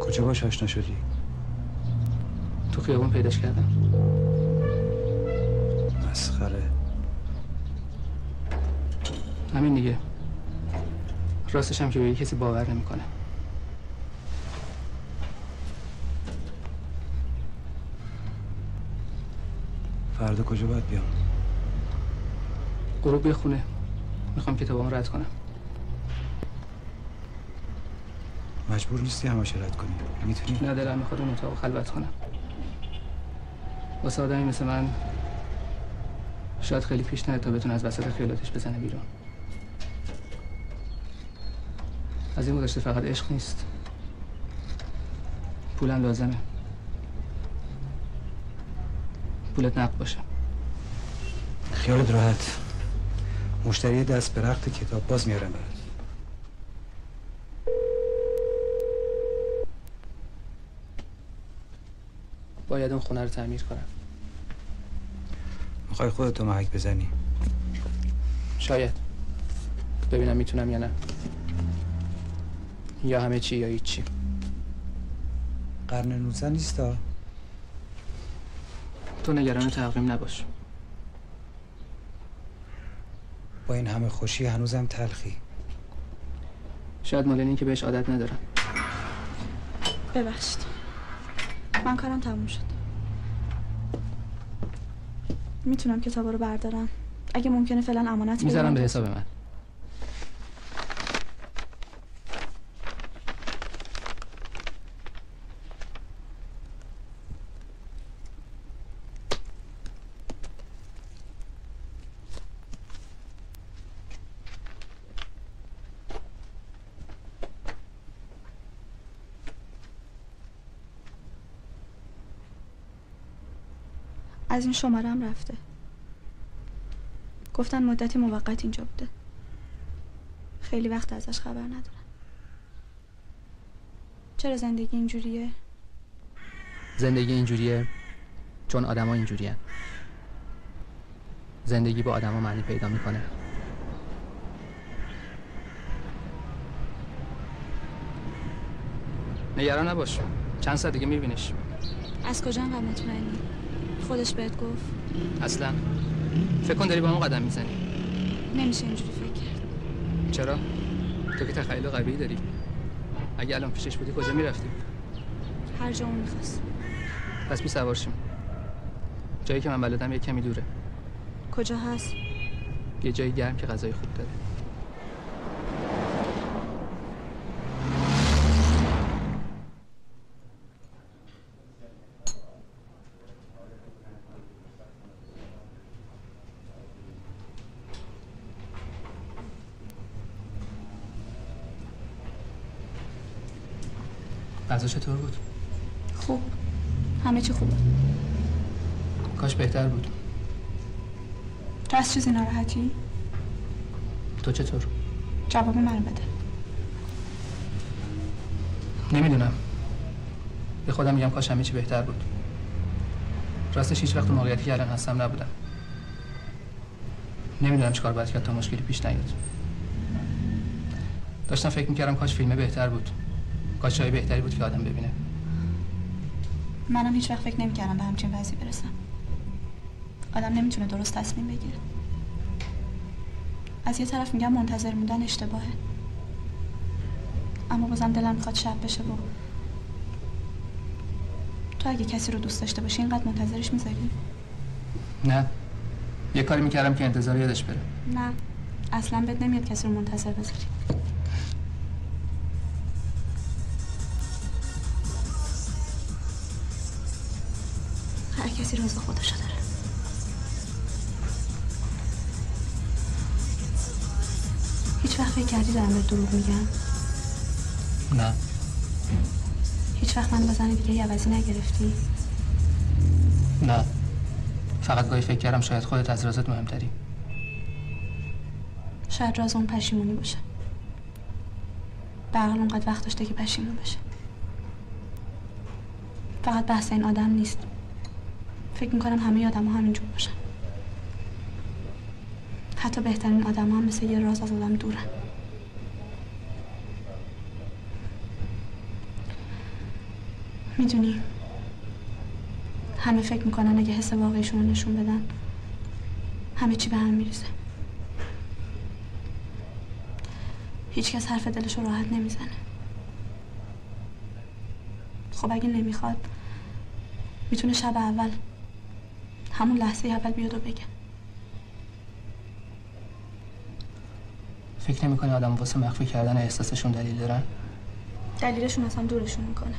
کجا باش آشنا شدی؟ تو خیابون پیداش کردم. مسخره. همین دیگه. راستش هم که به کسی باور نمی‌کنه. فردا کجا باید بیام؟ غروب یه خونه می‌خوام کتابامو رد کنم. مجبور نیستی همش رد کنی. می‌تونی؟ نه دلم می‌خواد اون اتاق خلوت کنم. واسه آدمی مثل من شاید خیلی پیش نیاد تا بتونه از وسط خیالاتش بزنه بیرون. از این گذشته فقط عشق نیست. پولم لازمه. پولت نقد باشه. خیالت راحت. مشتری دست به رخت کتاب باز میارم باید اون خونه رو تعمیر کنم. می‌خوای خودتو محک بزنی. شاید. ببینم می‌تونم یا نه. یا همه چی یا هیچی قرن 19 نیستا؟ تو نگران تقویم نباش. با این همه خوشی هنوزم تلخی. شاید مال این که بهش عادت ندارم. ببخشید. من کارم تموم شد. می‌تونم کتابا رو بردارم. اگه ممکنه فعلا امانت می‌ذارم به حساب من. از این شماره هم رفته. گفتن مدتی موقت اینجا بوده. خیلی وقت ازش خبر ندارم چرا زندگی اینجوریه؟ زندگی اینجوریه چون آدما اینجوریه زندگی با آدما معنی پیدا می‌کنه. نگران نباش. چند ساعت دیگه میبینیش. از کجا انقدر مطمئنی؟ خودش بهت گفت؟ اصلا. فکر کن داری با هم قدم می‌زنی. نمیشه اینجوری فکر کرد. چرا؟ تو که تخیل قوی داری. اگه الان پیشش بودی کجا می‌رفتی؟ هر جا اون می‌خواست. پس بی سوار شیم جایی که من بلدم یه کمی دوره. کجا هست؟ یه جایی گرم که غذای خوب داره. غذا چطور بود؟ خوب. همه چی خوبه. کاش بهتر بود. تو از چیزی ناراحتی؟ تو چطور؟ جواب منو بده. نمی‌دونم. به خودم میگم کاش همه چی بهتر بود. راستش هیچ وقت موقعیتی که الان هستم نبودم. نمی‌دونم چیکار باید کرد تا مشکلی پیش نیاد. داشتم فکر می‌کردم کاش فیلم بهتر بود. کاش جای بهتری بود که آدم ببینه. منم هیچ وقت فکر نمی‌کردم به همچین وضعی برسم. آدم نمی‌تونه درست تصمیم بگیره. از یه طرف میگم منتظر موندن اشتباهه. اما بازم دلم می‌خواد شب بشه و تو اگه کسی رو دوست داشته باشی اینقدر منتظرش می‌ذاری؟ نه. یه کاری می‌کردم که انتظار یادش بره. نه. اصلا بهت نمیاد کسی رو منتظر بذاری. کسی روز خودشو داره. هیچ وقت فکر کردی دارم به دروغ میگم؟ نه. هیچ وقت من با زن دیگه عوضی نگرفتی؟ نه. فقط گاهی فکر کردم شاید خودت از رازت مهمتری. شاید راز اون پشیمونی باشه. حال اونقدر وقت داشته که پشیمون بشه فقط بحث این آدم نیست. فکر می‌کنم همه آدم ها همینجور باشن. حتی بهترین آدم ها مثل یه راز از آدم دورن. می‌دونی همه فکر می‌کنن اگه حس واقعیشون رو نشون بدن همه چی به هم میریزه. هیچکس حرف دلش رو راحت نمی‌زنه. خب اگه نمی‌خواد می‌تونه شب اول همون لحظه اول بیاد و بگه. فکر نمی‌کنی آدم واسه مخفی کردن احساسشون دلیل دارن دلیلشون اصلا دورشون می‌کنه.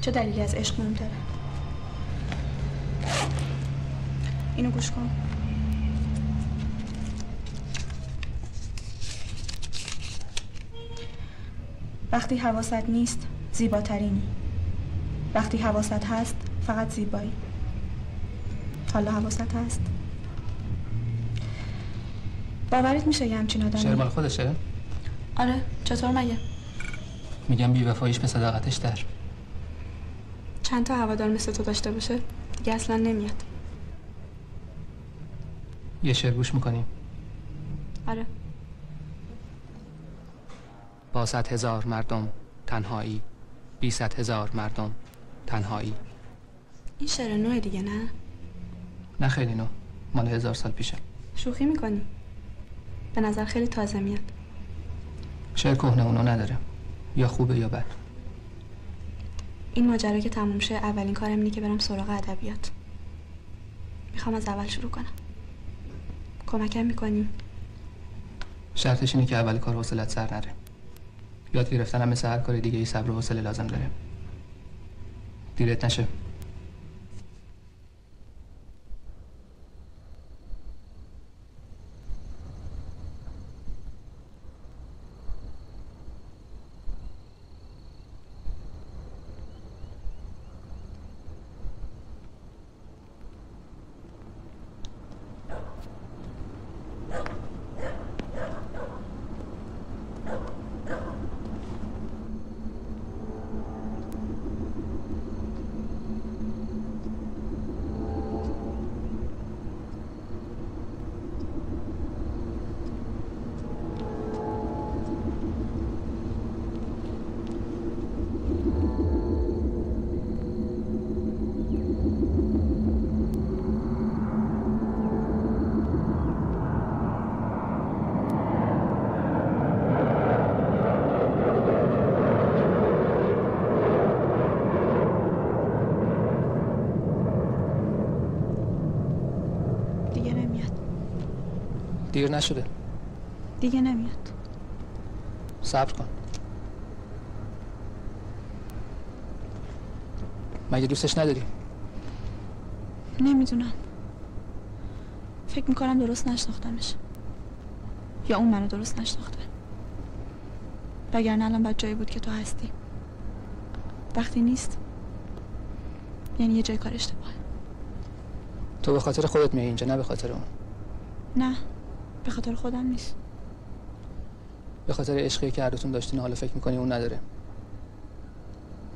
چه دلیلی از عشق مهمتره اینو گوش کن. وقتی حواست نیست زیباترینی. وقتی حواست هست فقط زیبایی. حالا حواست هست. باورت میشه یه همچین آدمی؟ شعر مال خودشه؟ آره چطور مگه؟ میگم بیوفاییش به صداقتش در. چند تا هوادار مثل تو داشته باشه؟ دیگه اصلا نمیاد. یه شعر گوش می‌کنیم آره. با صد هزار مردم تنهایی. بی صد هزار مردم تنهایی. این شعر نوع دیگه نه؟ نه خیلی نو مال هزار سال پیشه. شوخی می‌کنی؟ به نظر خیلی تازه میاد. شعر کهنه اونو نداره. یا خوبه یا بد. این ماجرا که تموم شه اولین کارم اینه که برم سراغ ادبیات. می‌خوام از اول شروع کنم. کمکم می‌کنی؟ شرطش اینه که اول کار حوصلت سر نره. یاد گرفتن هم مثل هر کار دیگه ای صبر و حوصله لازم داره. دیرت نشه دیگه نمیاد دیر نشده. دیگه نمیاد. صبر کن. مگه دوستش نداری؟ نمی‌دونم. فکر می‌کنم درست نشناختمش. یا اون منو درست نشناخته. وگرنه الان باید جایی بود که تو هستی. وقتی نیست یعنی یه جای کار اشتباهه. تو به خاطر خودت میای اینجا نه به خاطر اون. نه. به خاطر خودم نیست. به خاطر عشقی که هر دوتون داشتین حالا فکر می‌کنی اون نداره.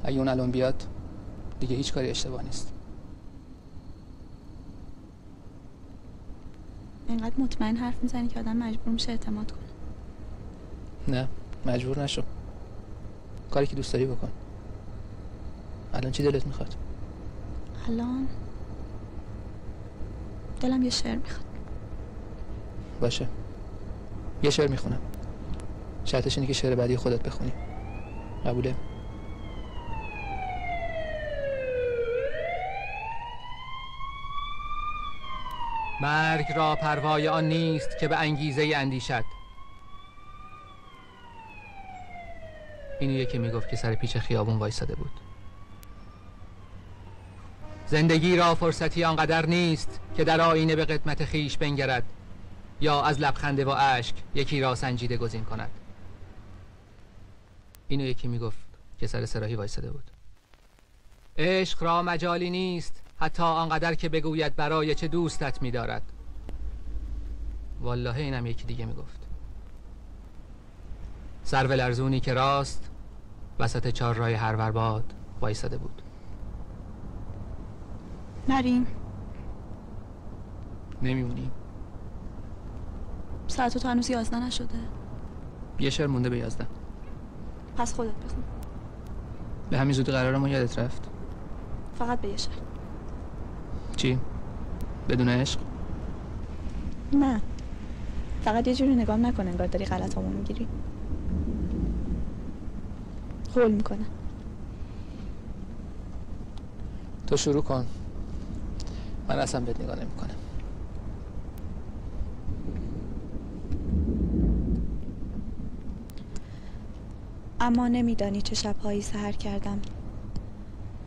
اگه اون الان بیاد دیگه هیچ کاری اشتباه نیست. اینقدر مطمئن حرف می‌زنی که آدم مجبور میشه اعتماد کنه. نه مجبور نشو. کاری که دوست داری بکن. الان چی دلت می‌خواد؟ الان دلم یه شعر می‌خواد. باشه. یه شعر می‌خونم. شرطش اینه که شعر بعدی خودت بخونی. قبوله. مرگ را پروای آن نیست که به انگیزه اندیشد. اینو یکی می‌گفت که سر پیچ خیابون وایساده بود. زندگی را فرصتی آنقدر نیست که در آینه به قدمت خیش بنگرد. یا از لبخنده و اشک یکی را سنجیده گزین کند. اینو یکی می‌گفت که سر سراحی وایساده بود. عشق را مجالی نیست حتی آنقدر که بگوید برای چه دوستت میدارد. والله اینم یکی دیگه می‌گفت. سرو لرزونی که راست وسط چهار راه هر ورباد وایساده بود. نریم. نمیمونی ساعت تو هنوز یازده نشده. یه شعر مونده به یازده. پس خودت بخون. به همین زودی قرارمون یادت رفت. فقط به یه شعر. چی؟ بدون عشق؟ نه. فقط یه جوری نگام نکن انگار داری غلط همون می‌گیری. قول می‌کنم تو شروع کن. من اصلا بهت نگاه نمی‌کنم. اما نمیدانی چه شبهایی سهر کردم.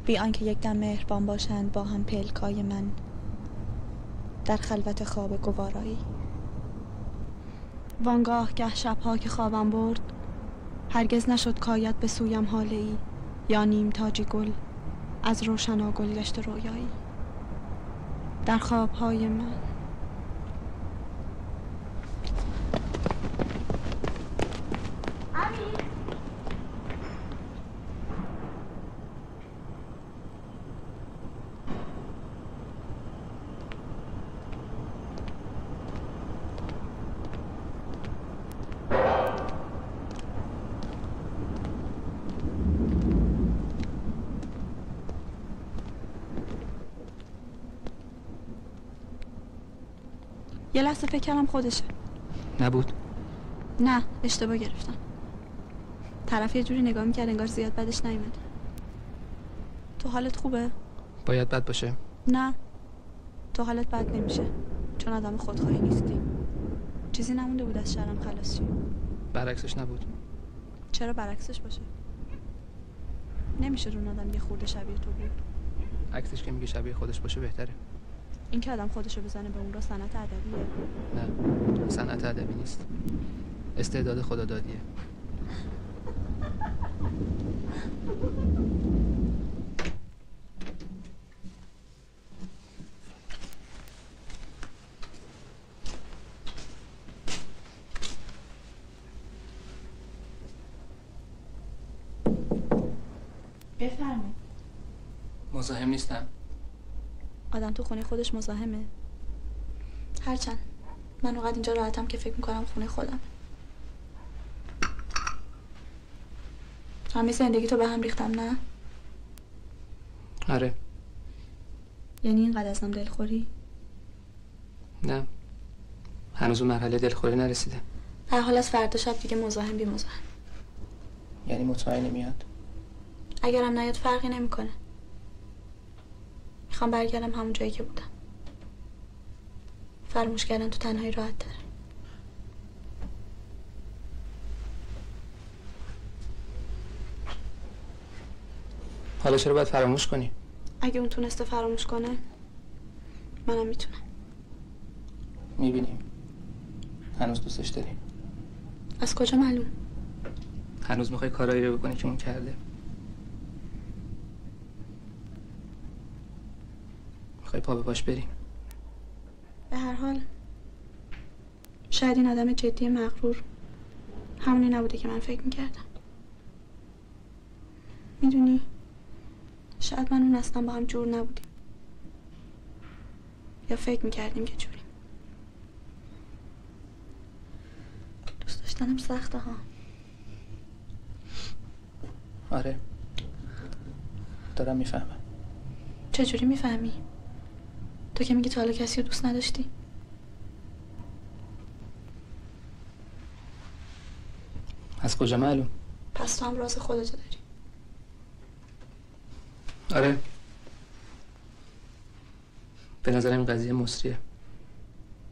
بی آنکه یک دم مهربان باشند با هم پلکای من. در خلوت خواب گوارایی. وانگاه گه شبها که خوابم برد هرگز نشد کایت به سویم حاله ای یا نیم تاجی گل از روشنا گل گشت رویایی. در خوابهای من یه لحظه فکر کردم خودشه. نبود. نه اشتباه گرفتم. طرف یه جوری نگاه می‌کرد انگار زیاد بدش نیومده تو حالت خوبه؟ باید بد باشه. نه. تو حالت بد نمیشه. چون آدم خودخواهی نیستی. چیزی نمونده بود از شرم خلاص شی. برعکسش نبود. چرا برعکسش باشه؟ نمیشه اون آدم یه خورده شبیه تو بود. عکسش که میگه شبیه خودش باشه بهتره. این که آدم خودشو بزنه به اون را صنعت ادبیه. نه صنعت ادبی نیست. استعداد خدادادیه. بفرمایید. مزاحم نیستم. آدم تو خونه خودش مزاحمه. هرچند من اوقات اینجا راحتم که فکر می‌کنم خونه خودم. همه زندگی تو به هم ریختم نه؟ آره. یعنی اینقدر ازم دلخوری؟ نه. هنوز اون مرحله دلخوری نرسیده. در حال از فردا شب دیگه مزاحم بی مزاحم. یعنی مطمئنی میاد؟ اگرم نیاد فرقی نمی‌کنه. می‌خوام برگردم همون جایی که بودم. فراموش کردن تو تنهایی راحت تر. حالا چرا باید فراموش کنی؟ اگه اون تونسته فراموش کنه منم می‌تونم. می‌بینیم هنوز دوستش داری. از کجا معلوم؟ هنوز می‌خوای کارایی رو بکنی که اون کرده. می‌خوای پا به پاش بری. به هر حال شاید این آدم جدی مغرور. همونی نبوده که من فکر می‌کردم. می‌دونی شاید من اون اصلا با هم جور نبودیم. یا فکر می‌کردیم که جوریم. دوست داشتنم سخته ها. آره. دارم می‌فهمم. چجوری می‌فهمی؟ تو که میگی تا حالا کسی رو دوست نداشتی؟ از کجا معلوم؟ پس تو هم راز خودتو داری. آره. به نظرم این قضیه مصریه.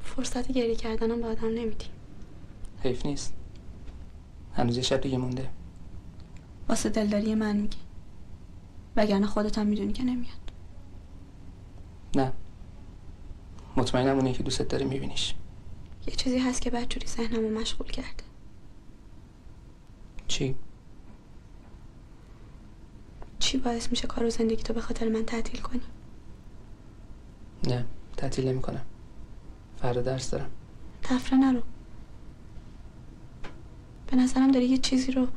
فرصت گریه کردنم به آدم نمیدی. حیف نیست. هنوز یه شب دیگه مونده. واسه دلداری من میگی. وگرنه خودت هم می‌دونی که نمیاد. نه. مطمئنم اونه که دوستت داره میبینیش. یه چیزی هست که بدجوری ذهنمو مشغول کرده. چی؟ چی باعث میشه کار و زندگی تو به خاطر من تعطیل کنی؟ نه تعطیل نمی کنم فردا درس دارم. تفره نرو. به نظرم داری یه چیزی رو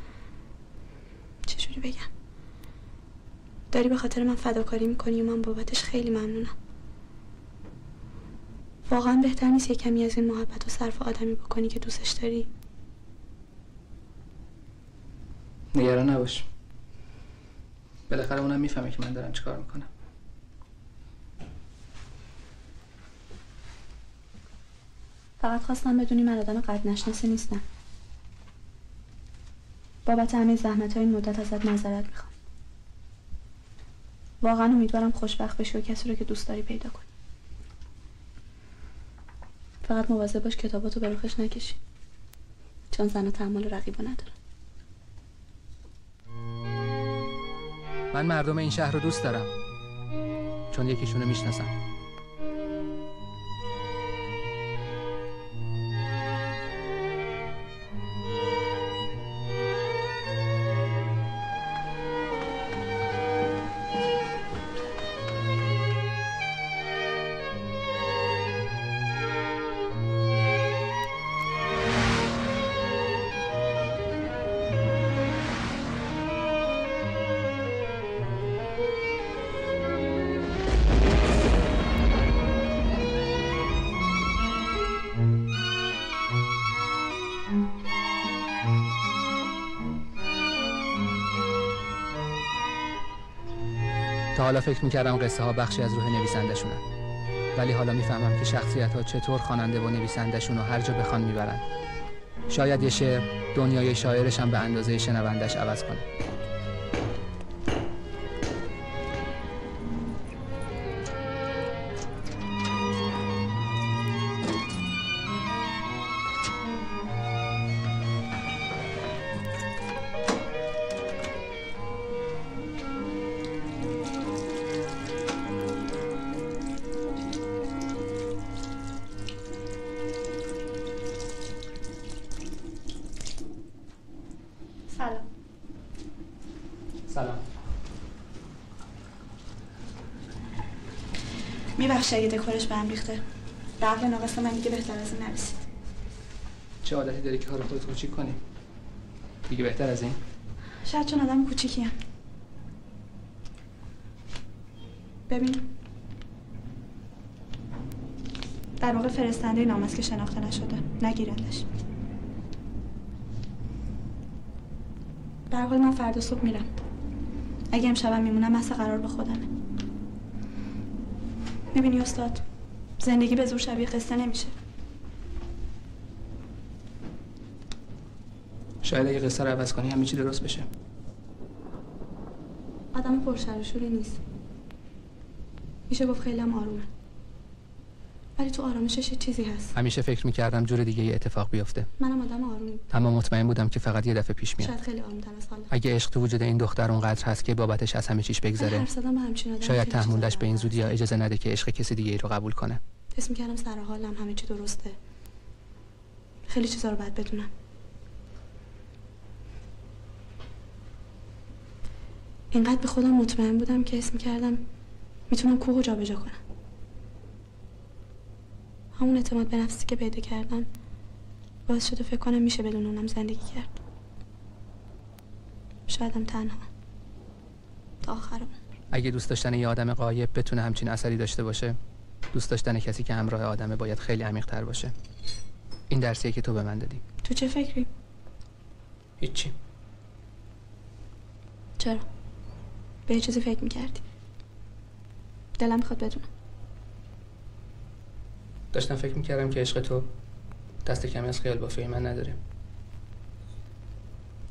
چجوری بگم؟ داری به خاطر من فداکاری می‌کنی و من بابتش خیلی ممنونم. واقعا بهتر نیست یه کمی از این محبت و صرف آدمی بکنی که دوستش داری. نگران نباش. بالاخره اونم می‌فهمه که من دارم چیکار می‌کنم. فقط خواستم بدونی من آدم قد نشناسه نیستم. بابت همه زحمت های این مدت ازت معذرت می‌خوام. واقعا امیدوارم خوشبخت بشی و کسی رو که دوست داری پیدا کنی. فقط مواظب باش کتاباتو به رخش نکشی. چون زن تحمل رقیبو نداره. من مردم این شهر رو دوست دارم. چون یکیشونو می‌شناسم. حالا فکر می‌کردم قصه ها بخشی از روح نویسنده شونن ولی حالا می‌فهمم که شخصیت ها چطور خواننده و نویسندشون رو هر جا بخوان می‌برن. شاید یه شعر دنیای شاعرش هم به اندازه شنوندش عوض کنه. اگه دکورش به هم ریخته. عقل ناقص من دیگه بهتر از این نرسید. چه عادتی داری که کار خودت کوچیک کنی؟ دیگه بهتر از این؟ شاید چون آدم کوچیکیم ببین. در واقع فرستنده نام است که شناخته نشده نگیرندش. در حال من فردا صبح میرم. اگه امشبم میمونم مثل قرار به خودمه. می‌بینی استاد. زندگی به زور شبیه قصه نمیشه. شاید اگه قصه رو عوض کنی همه چی درست بشه. آدم پرشر و شوری نیست. میشه گفت خیلی هم آرومه. ولی تو آرامشش یه چیزی هست. همیشه فکر می‌کردم جور دیگه ای اتفاق بیفته. منم آدم آرومی اما مطمئن بودم که فقط یه دفعه پیش میاد. شاید خیلی آرومتر از حالا. اگه عشق تو وجود این دختر اونقدر هست که بابتش از همه چیش بگذره شاید تحملش به این. زودی ها اجازه نده که عشق کسی دیگه ای رو قبول کنه. حس می‌کردم سر حالم همه چی درسته. خیلی چیزا رو باید بدونم. اینقدر به خودم مطمئن بودم که حس می‌کردم می‌تونم کوه جا جابجا کنم. همون اعتماد به نفسی که پیدا کردم باعث شده فکر کنم میشه بدون اونم زندگی کرد. شایدم تنها. تا آخر عمر. اگه دوست داشتن یه آدم قایب بتونه همچین اثری داشته باشه دوست داشتن کسی که همراه آدمه باید خیلی عمیق تر باشه. این درسیه که تو به من دادی. تو چه فکری؟ هیچی. چرا؟ به یه چیزی فکر می‌کردی؟ دلم می‌خواد بدونم. داشتم فکر می‌کردم که عشق تو دست کمی از خیال بافی من نداره.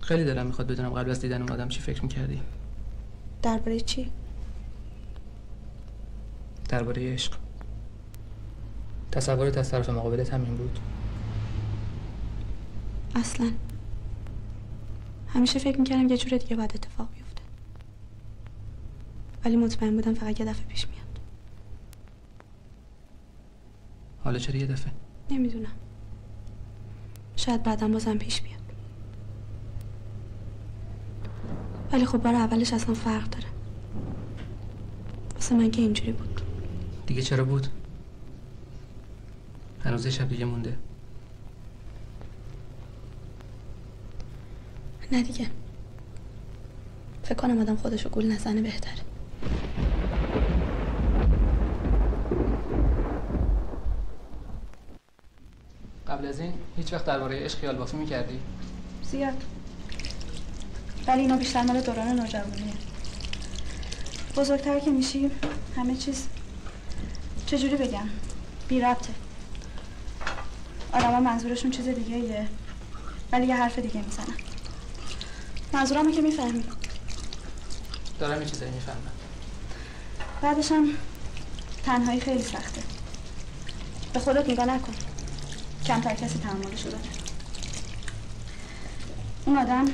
خیلی دلم می‌خواد بدونم قبل از دیدن اون آدم چی فکر می‌کردی. درباره چی؟ درباره عشق. تصورت از طرف مقابلت همین بود. اصلا. همیشه فکر می‌کردم یه جور دیگه باید اتفاق بیفته. ولی مطمئن بودم فقط یه دفعه پیش میاد. حالا چرا یه دفعه؟ نمی‌دونم. شاید بعدم بازم پیش بیاد. ولی خب بار اولش اصلا فرق داره. واسه من که اینجوری بود. دیگه چرا بود؟ هنوز شب دیگه مونده. نه دیگه. فکر کنم آدم خودشو گول نزنه بهتره. قبل از این هیچ وقت درباره عشق خیال بافی می‌کردی؟ زیاد. ولی اینا بیشتر مال دوران نوجوانیه. بزرگتر که میشی همه چیز چجوری بگم؟ بی ربطه. آدم منظورشون چیز دیگه ایه ولی یه حرف دیگه می‌زنن. منظورمو که می‌فهمی. دارم یه چیزایی می‌فهمم. بعدش هم تنهایی خیلی سخته. به خودت نگاه نکن. کمتر کسی تحملشو داره اون آدم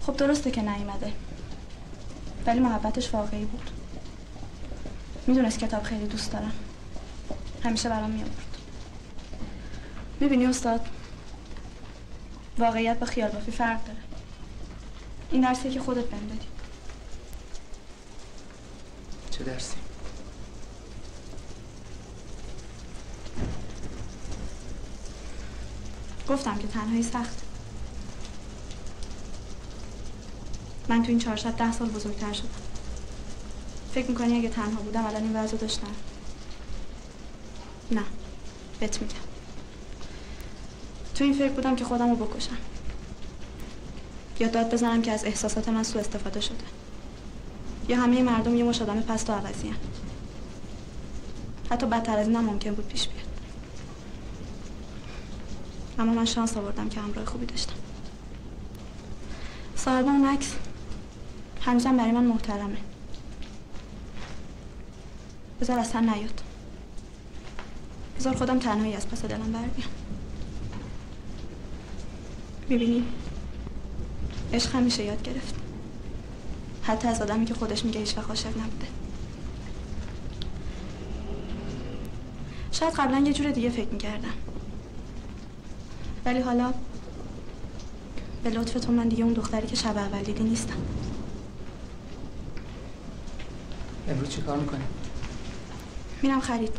خب درسته که نیومده ولی محبتش واقعی بود. می‌دونست کتاب خیلی دوست دارم. همیشه برام میآورد. می‌بینی استاد واقعیت با خیال بافی فرق داره. این درسیه که خودت بهم چه درسی؟ گفتم که تنهایی سخت. من تو این چهار شب ده سال بزرگتر شدم. فکر می‌کنی اگه تنها بودم الان این وضع داشتم؟ نه بهت میگم. تو این فکر بودم که خودم رو بکشم. یا داد بزنم که از احساسات من سوء استفاده شده. یا همه مردم یه مش آدم پست و عوضی حتی بدتر از اینم ممکن بود پیش بیاد. اما من شانس آوردم که همراه خوبی داشتم. صاحب اون عکس هنوزم برای من محترمه. بذار اصلا نیاد. بذار خودم تنهایی از پس دلم بر بیام می‌بینی؟ عشق همیشه یاد گرفت. حتی از آدمی که خودش میگه هیچ وقت عاشق نبوده. شاید قبلا یه جور دیگه فکر می‌کردم. ولی حالا به لطف تو من دیگه اون دختری که شب اول دیدی نیستم. امروز چی کار می‌کنی؟ میرم خرید.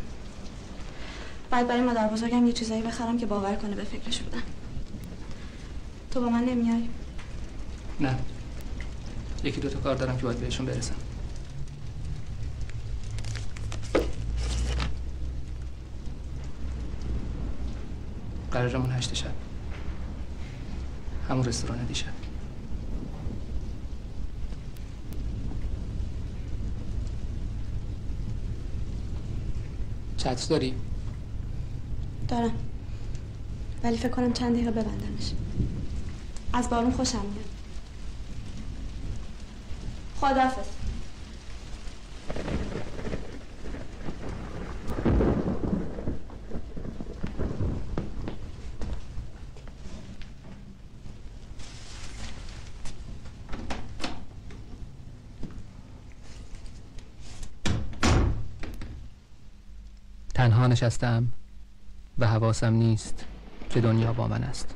بعد برای مادر بزرگم یه چیزایی بخرم که باور کنه به فکرش بودم. تو با من نمیای؟ نه. یکی دو تا کار دارم که باید بهشون برسم. قرارمون هشت شب. همون رستوران دیشب. چتر داری؟ دارم. ولی فکر کنم چند دقیقه ببندمش. از بارون خوشم میاد. خداحافظ تنها نشستم و حواسم نیست که دنیا با من است.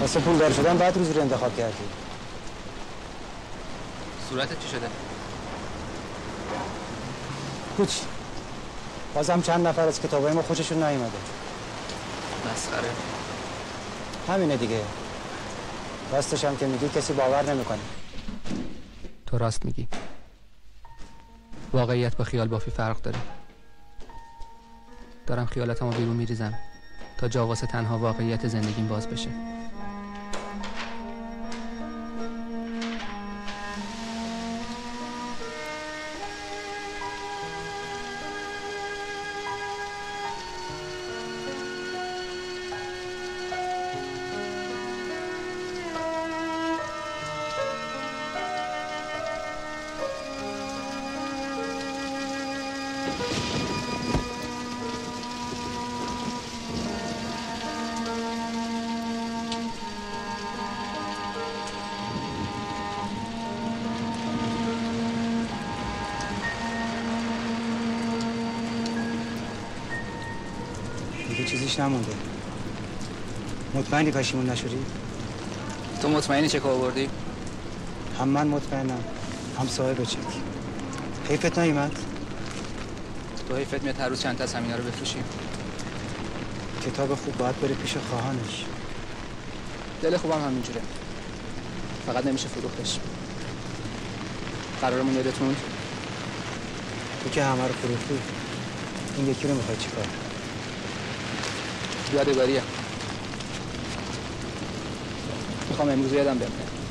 واسه پول دار شدن بعد روزی رو انتخاب کردی. صورتت چی شده؟ هیچ. بازم چند نفر از کتابای ما خوششون نیومده. مسخره. همینه دیگه. راستش هم که میگی کسی باور نمی‌کنه. تو راست میگی. واقعیت با خیال بافی فرق داره. دارم خیالاتمو بیرون میریزم تا جا واسه تنها واقعیت زندگیم باز بشه. چیزیش نمونده. مطمئنی پشیمون نشدی؟ تو مطمئنی چه آوردی؟ هم من مطمئنم هم صاحب چک. حیفت نیومد؟ تو حیفت میاد هر روز چند تا از همینا رو بفروشیم. کتاب خوب باید بره پیش خواهانش. دل خوبم همینجوره. فقط نمیشه فروختش. قرارمون یادتون؟ تو که همه رو فروختی این یکی رو می‌خوای چیکار؟ یادگاریه می‌خوام امروز یادم بمونه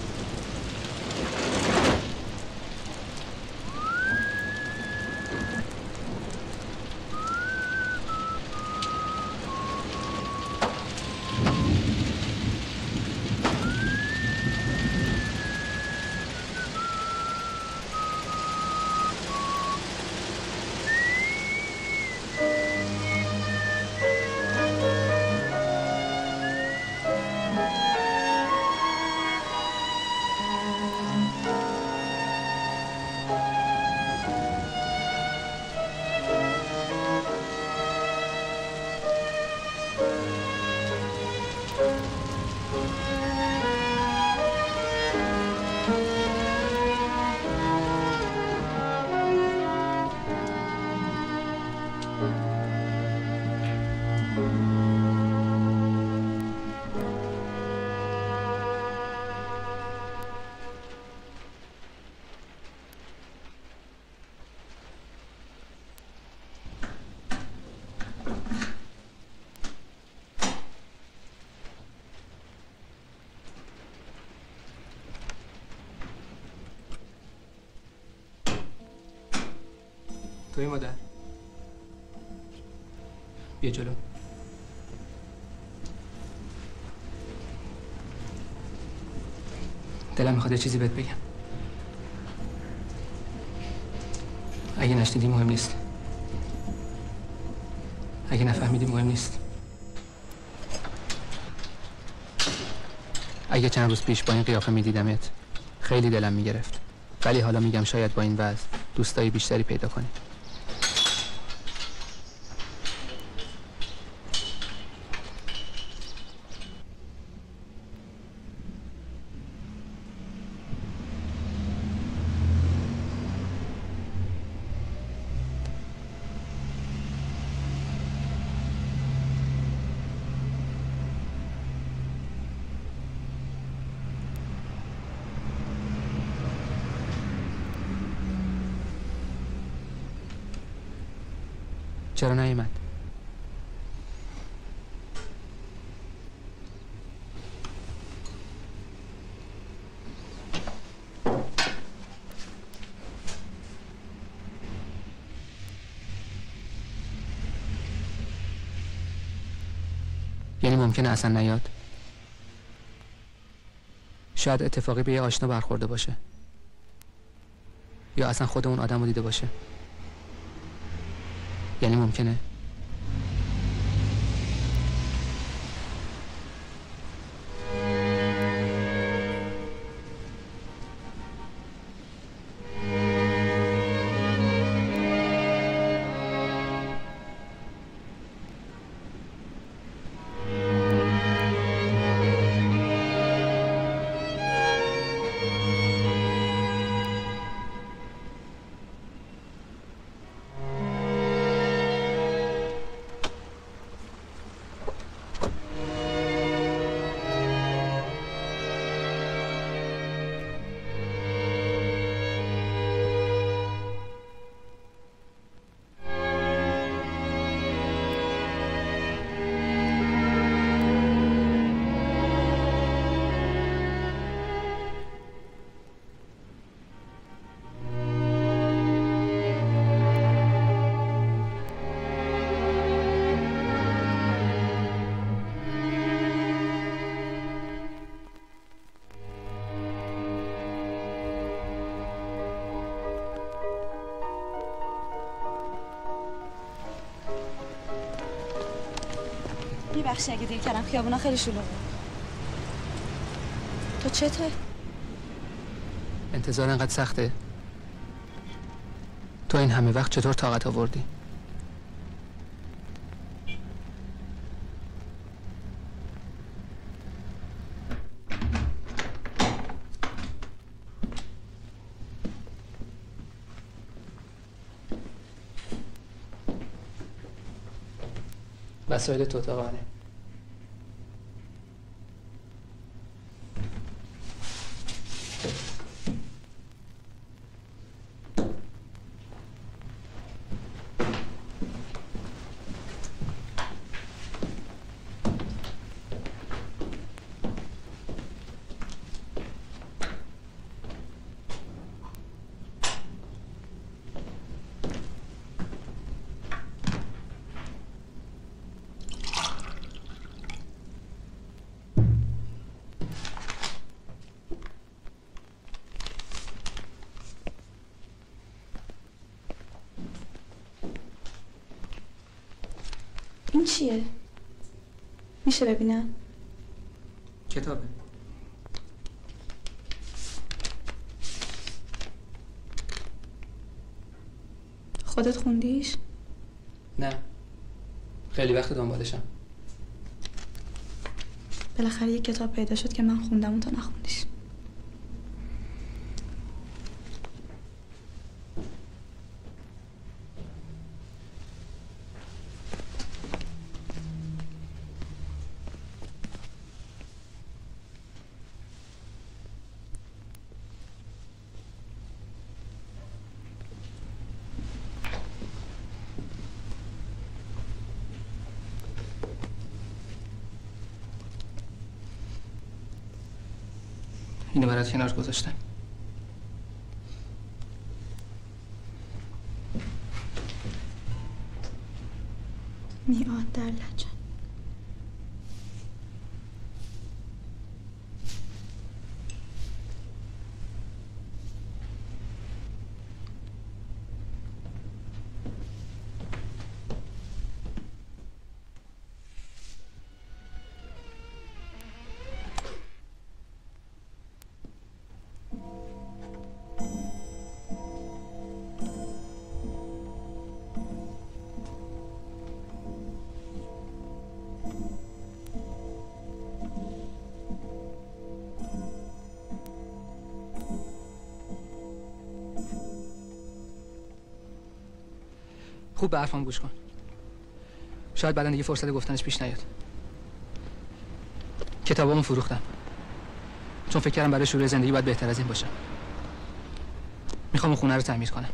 توی مادر بیا جلو. دلم می‌خواد چیزی بهت بگم. اگه نشنیدی مهم نیست. اگه نفهمیدی مهم نیست. اگه چند روز پیش با این قیافه میدیدمت خیلی دلم می‌گرفت. ولی حالا میگم شاید با این وضع دوستایی بیشتری پیدا کنی. چرا نیومد؟ یعنی ممکنه اصلا نیاد؟ شاید اتفاقی به یه آشنا برخورده باشه. یا اصلا خود اون آدم رو دیده باشه. یعنی ممکنه میبخشی خیابونا خیلی شلوغه. تو چته؟ انتظار انقدر سخته؟ تو این همه وقت چطور طاقت آوردی؟ وسایل تو اتاقانه. این چیه؟ میشه ببینم؟ کتابه خودت خوندیش؟ نه خیلی وقت دنبالشم بالاخره یه کتاب پیدا شد که من خوندم و تو نخوندیش از کنار گذاشتن. میاد در لجن خوب به حرفام گوش کن. شاید بعدا دیگه فرصت گفتنش پیش نیاد. کتابامو فروختم. چون فکر کردم برای شروع زندگی باید بهتر از این باشم می‌خوام اون خونه رو تعمیر کنم.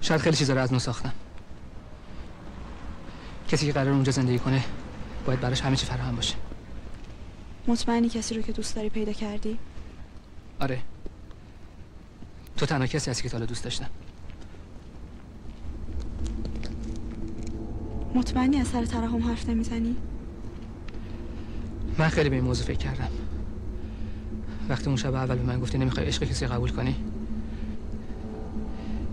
شاید خیلی چیزا رو از نو ساختم. کسی که قرار اونجا زندگی کنه باید براش همه چی فراهم باشه. مطمئنی کسی رو که دوست داری پیدا کردی؟ آره. تو تنها کسی هستی که تا دوست داشتم. مطمئنی از سر ترحم حرف نمی‌زنی؟ من خیلی به این موضوع فکر کردم. وقتی اون شب اول به من گفتی نمی‌خوای عشق کسی قبول کنی؟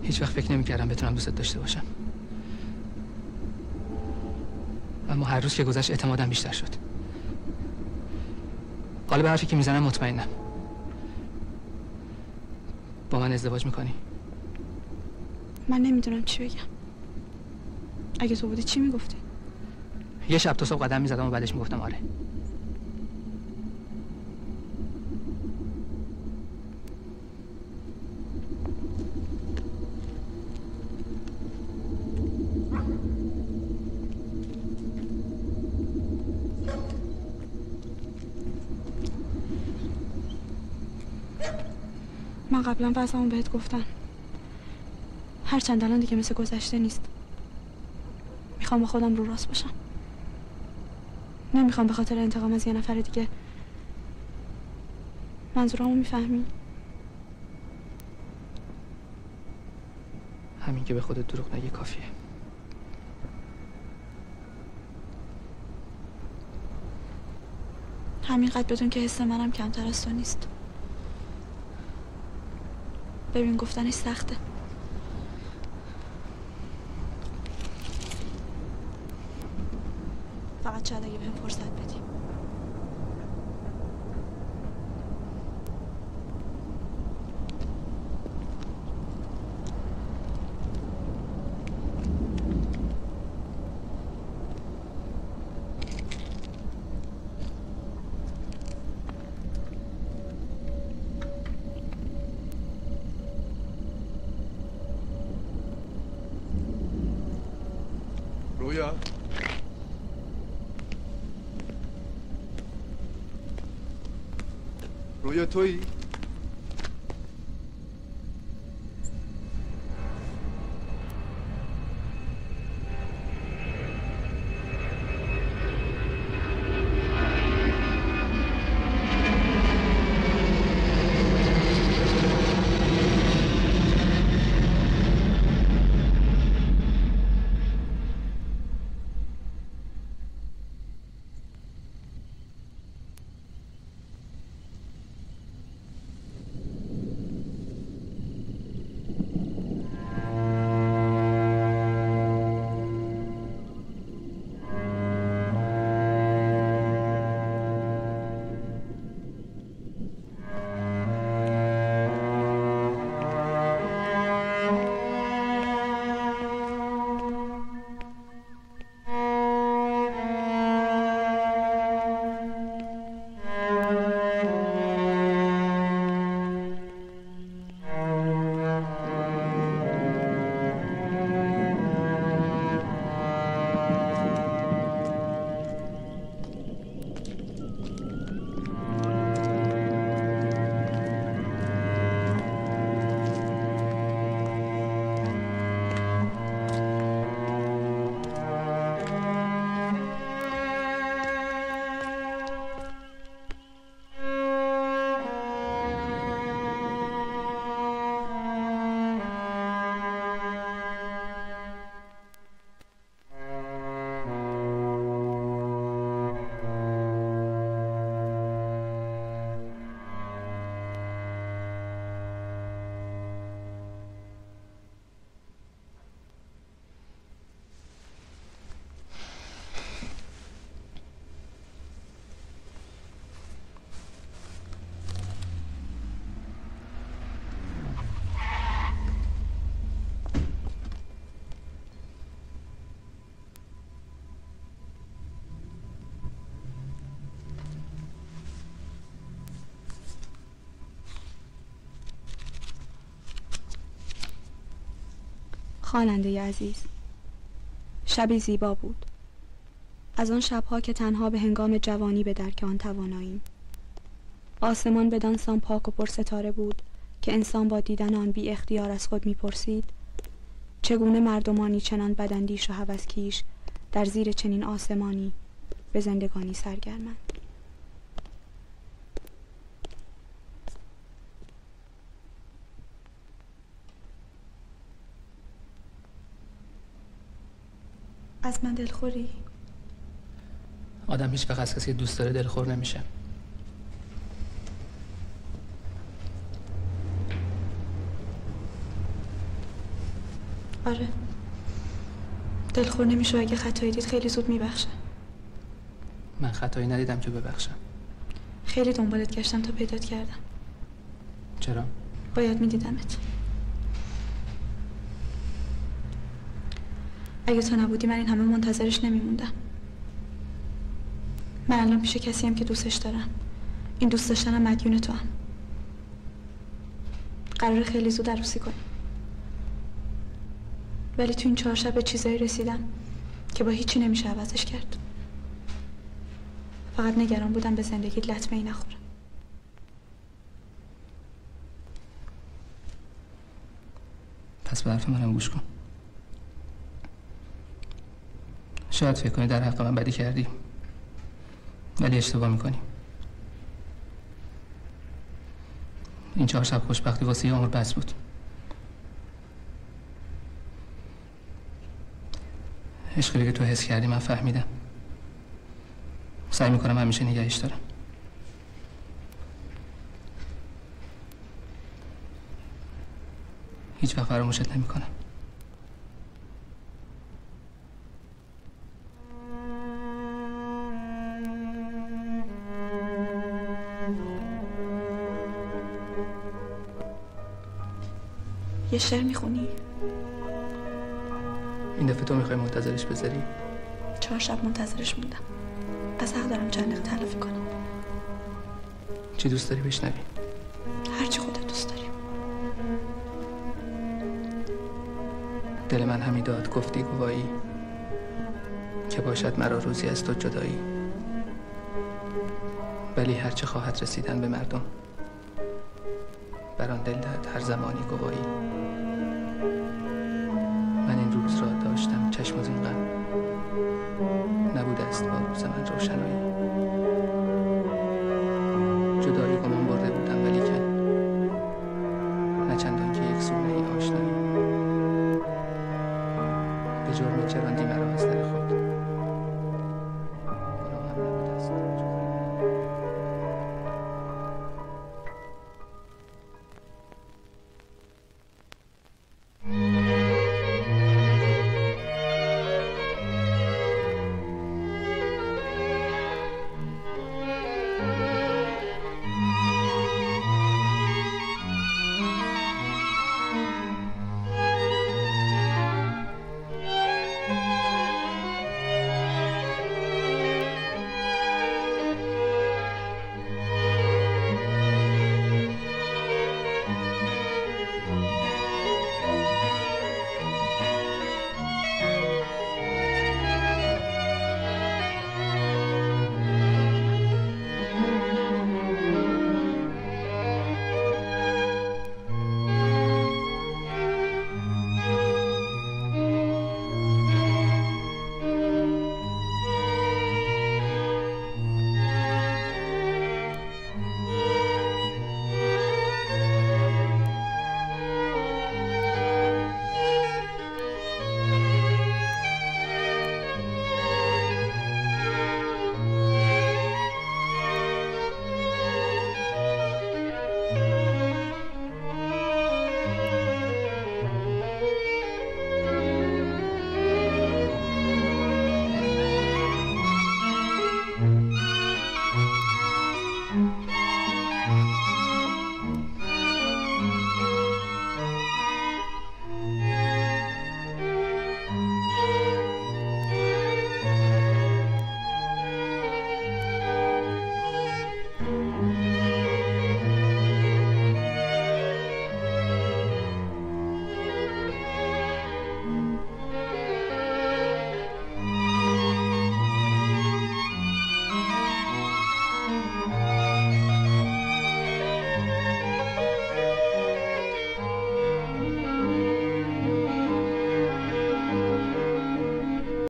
هیچ وقت فکر نمی‌کردم بتونم دوستت داشته باشم. اما هر روز که گذشت اعتمادم بیشتر شد. حالا به حرفی که می‌زنم مطمئنم. با من ازدواج می‌کنی. من نمی‌دونم چی بگم. اگه تو بودی چی می‌گفتی؟ یه شب تا صبح قدم می‌زدم و بعدش می‌گفتم آره. من قبلا وضعمو بهت گفتم. هرچند الان دیگه مثل گذشته نیست. می‌خوام با خودم رو راست باشم. نمی‌خوام به خاطر انتقام از یه نفر دیگه. منظورمو می‌فهمی؟ همین که به خودت دروغ نگی کافیه. همینقدر بدون که حس منم کمتر از تو نیست. ببین گفتنش سخته. شاید اگه بهم فرصت بدی toi خواننده عزیز. شبی زیبا بود. از آن شبها که تنها به هنگام جوانی به درک آن تواناییم. آسمان بدان سان پاک و پر ستاره بود که انسان با دیدن آن بی اختیار از خود می‌پرسید چگونه مردمانی چنان بدندیش و هوسکیش در زیر چنین آسمانی به زندگانی سرگرمند؟ از من دلخوری. آدم هیچ وقت از کسی دوست داره دلخور نمیشه. آره. دلخور نمیشه و اگه خطایی دید خیلی زود میبخشه. من خطایی ندیدم که ببخشم. خیلی دنبالت گشتم تا پیدات کردم. چرا؟ باید میدیدمت. اگه تو نبودی من این همه منتظرش نمیموندم. من الان پیش کسی هم که دوستش دارم. این دوست داشتنم مدیون تو هم. قرار خیلی زود عروسی کنیم ولی تو این چهار شب به چیزایی رسیدم که با هیچی نمیشه عوضش کرد. فقط نگران بودم به زندگی لطمه ای نخوره پس به حرف منم گوش کن. شاید فکر کنی در حق من بدی کردی. ولی اشتباه می‌کنی. این چهار شب خوشبختی واسه یه عمر بس بود. عشقی که تو حس کردی من فهمیدم. سعی می‌کنم همیشه نگهش دارم. هیچ وقت فراموشت نمی‌کنم. یه شعر می‌خونی؟ این دفعه تو می‌خوای منتظرش بذاری؟ چهار شب منتظرش موندم. پس حق دارم چند دقیقه تلافی کنم. چی دوست داری بشنوی؟ هرچی خودت دوست داری. دل من همی داد گفتی گوایی که باشد مرا روزی از تو جدایی. ولی هرچه خواهد رسیدن به مردم بر آن دل دهد هر زمانی گوایی روز را داشتم. چشم از این غم نبوده است با روز من روشنایی.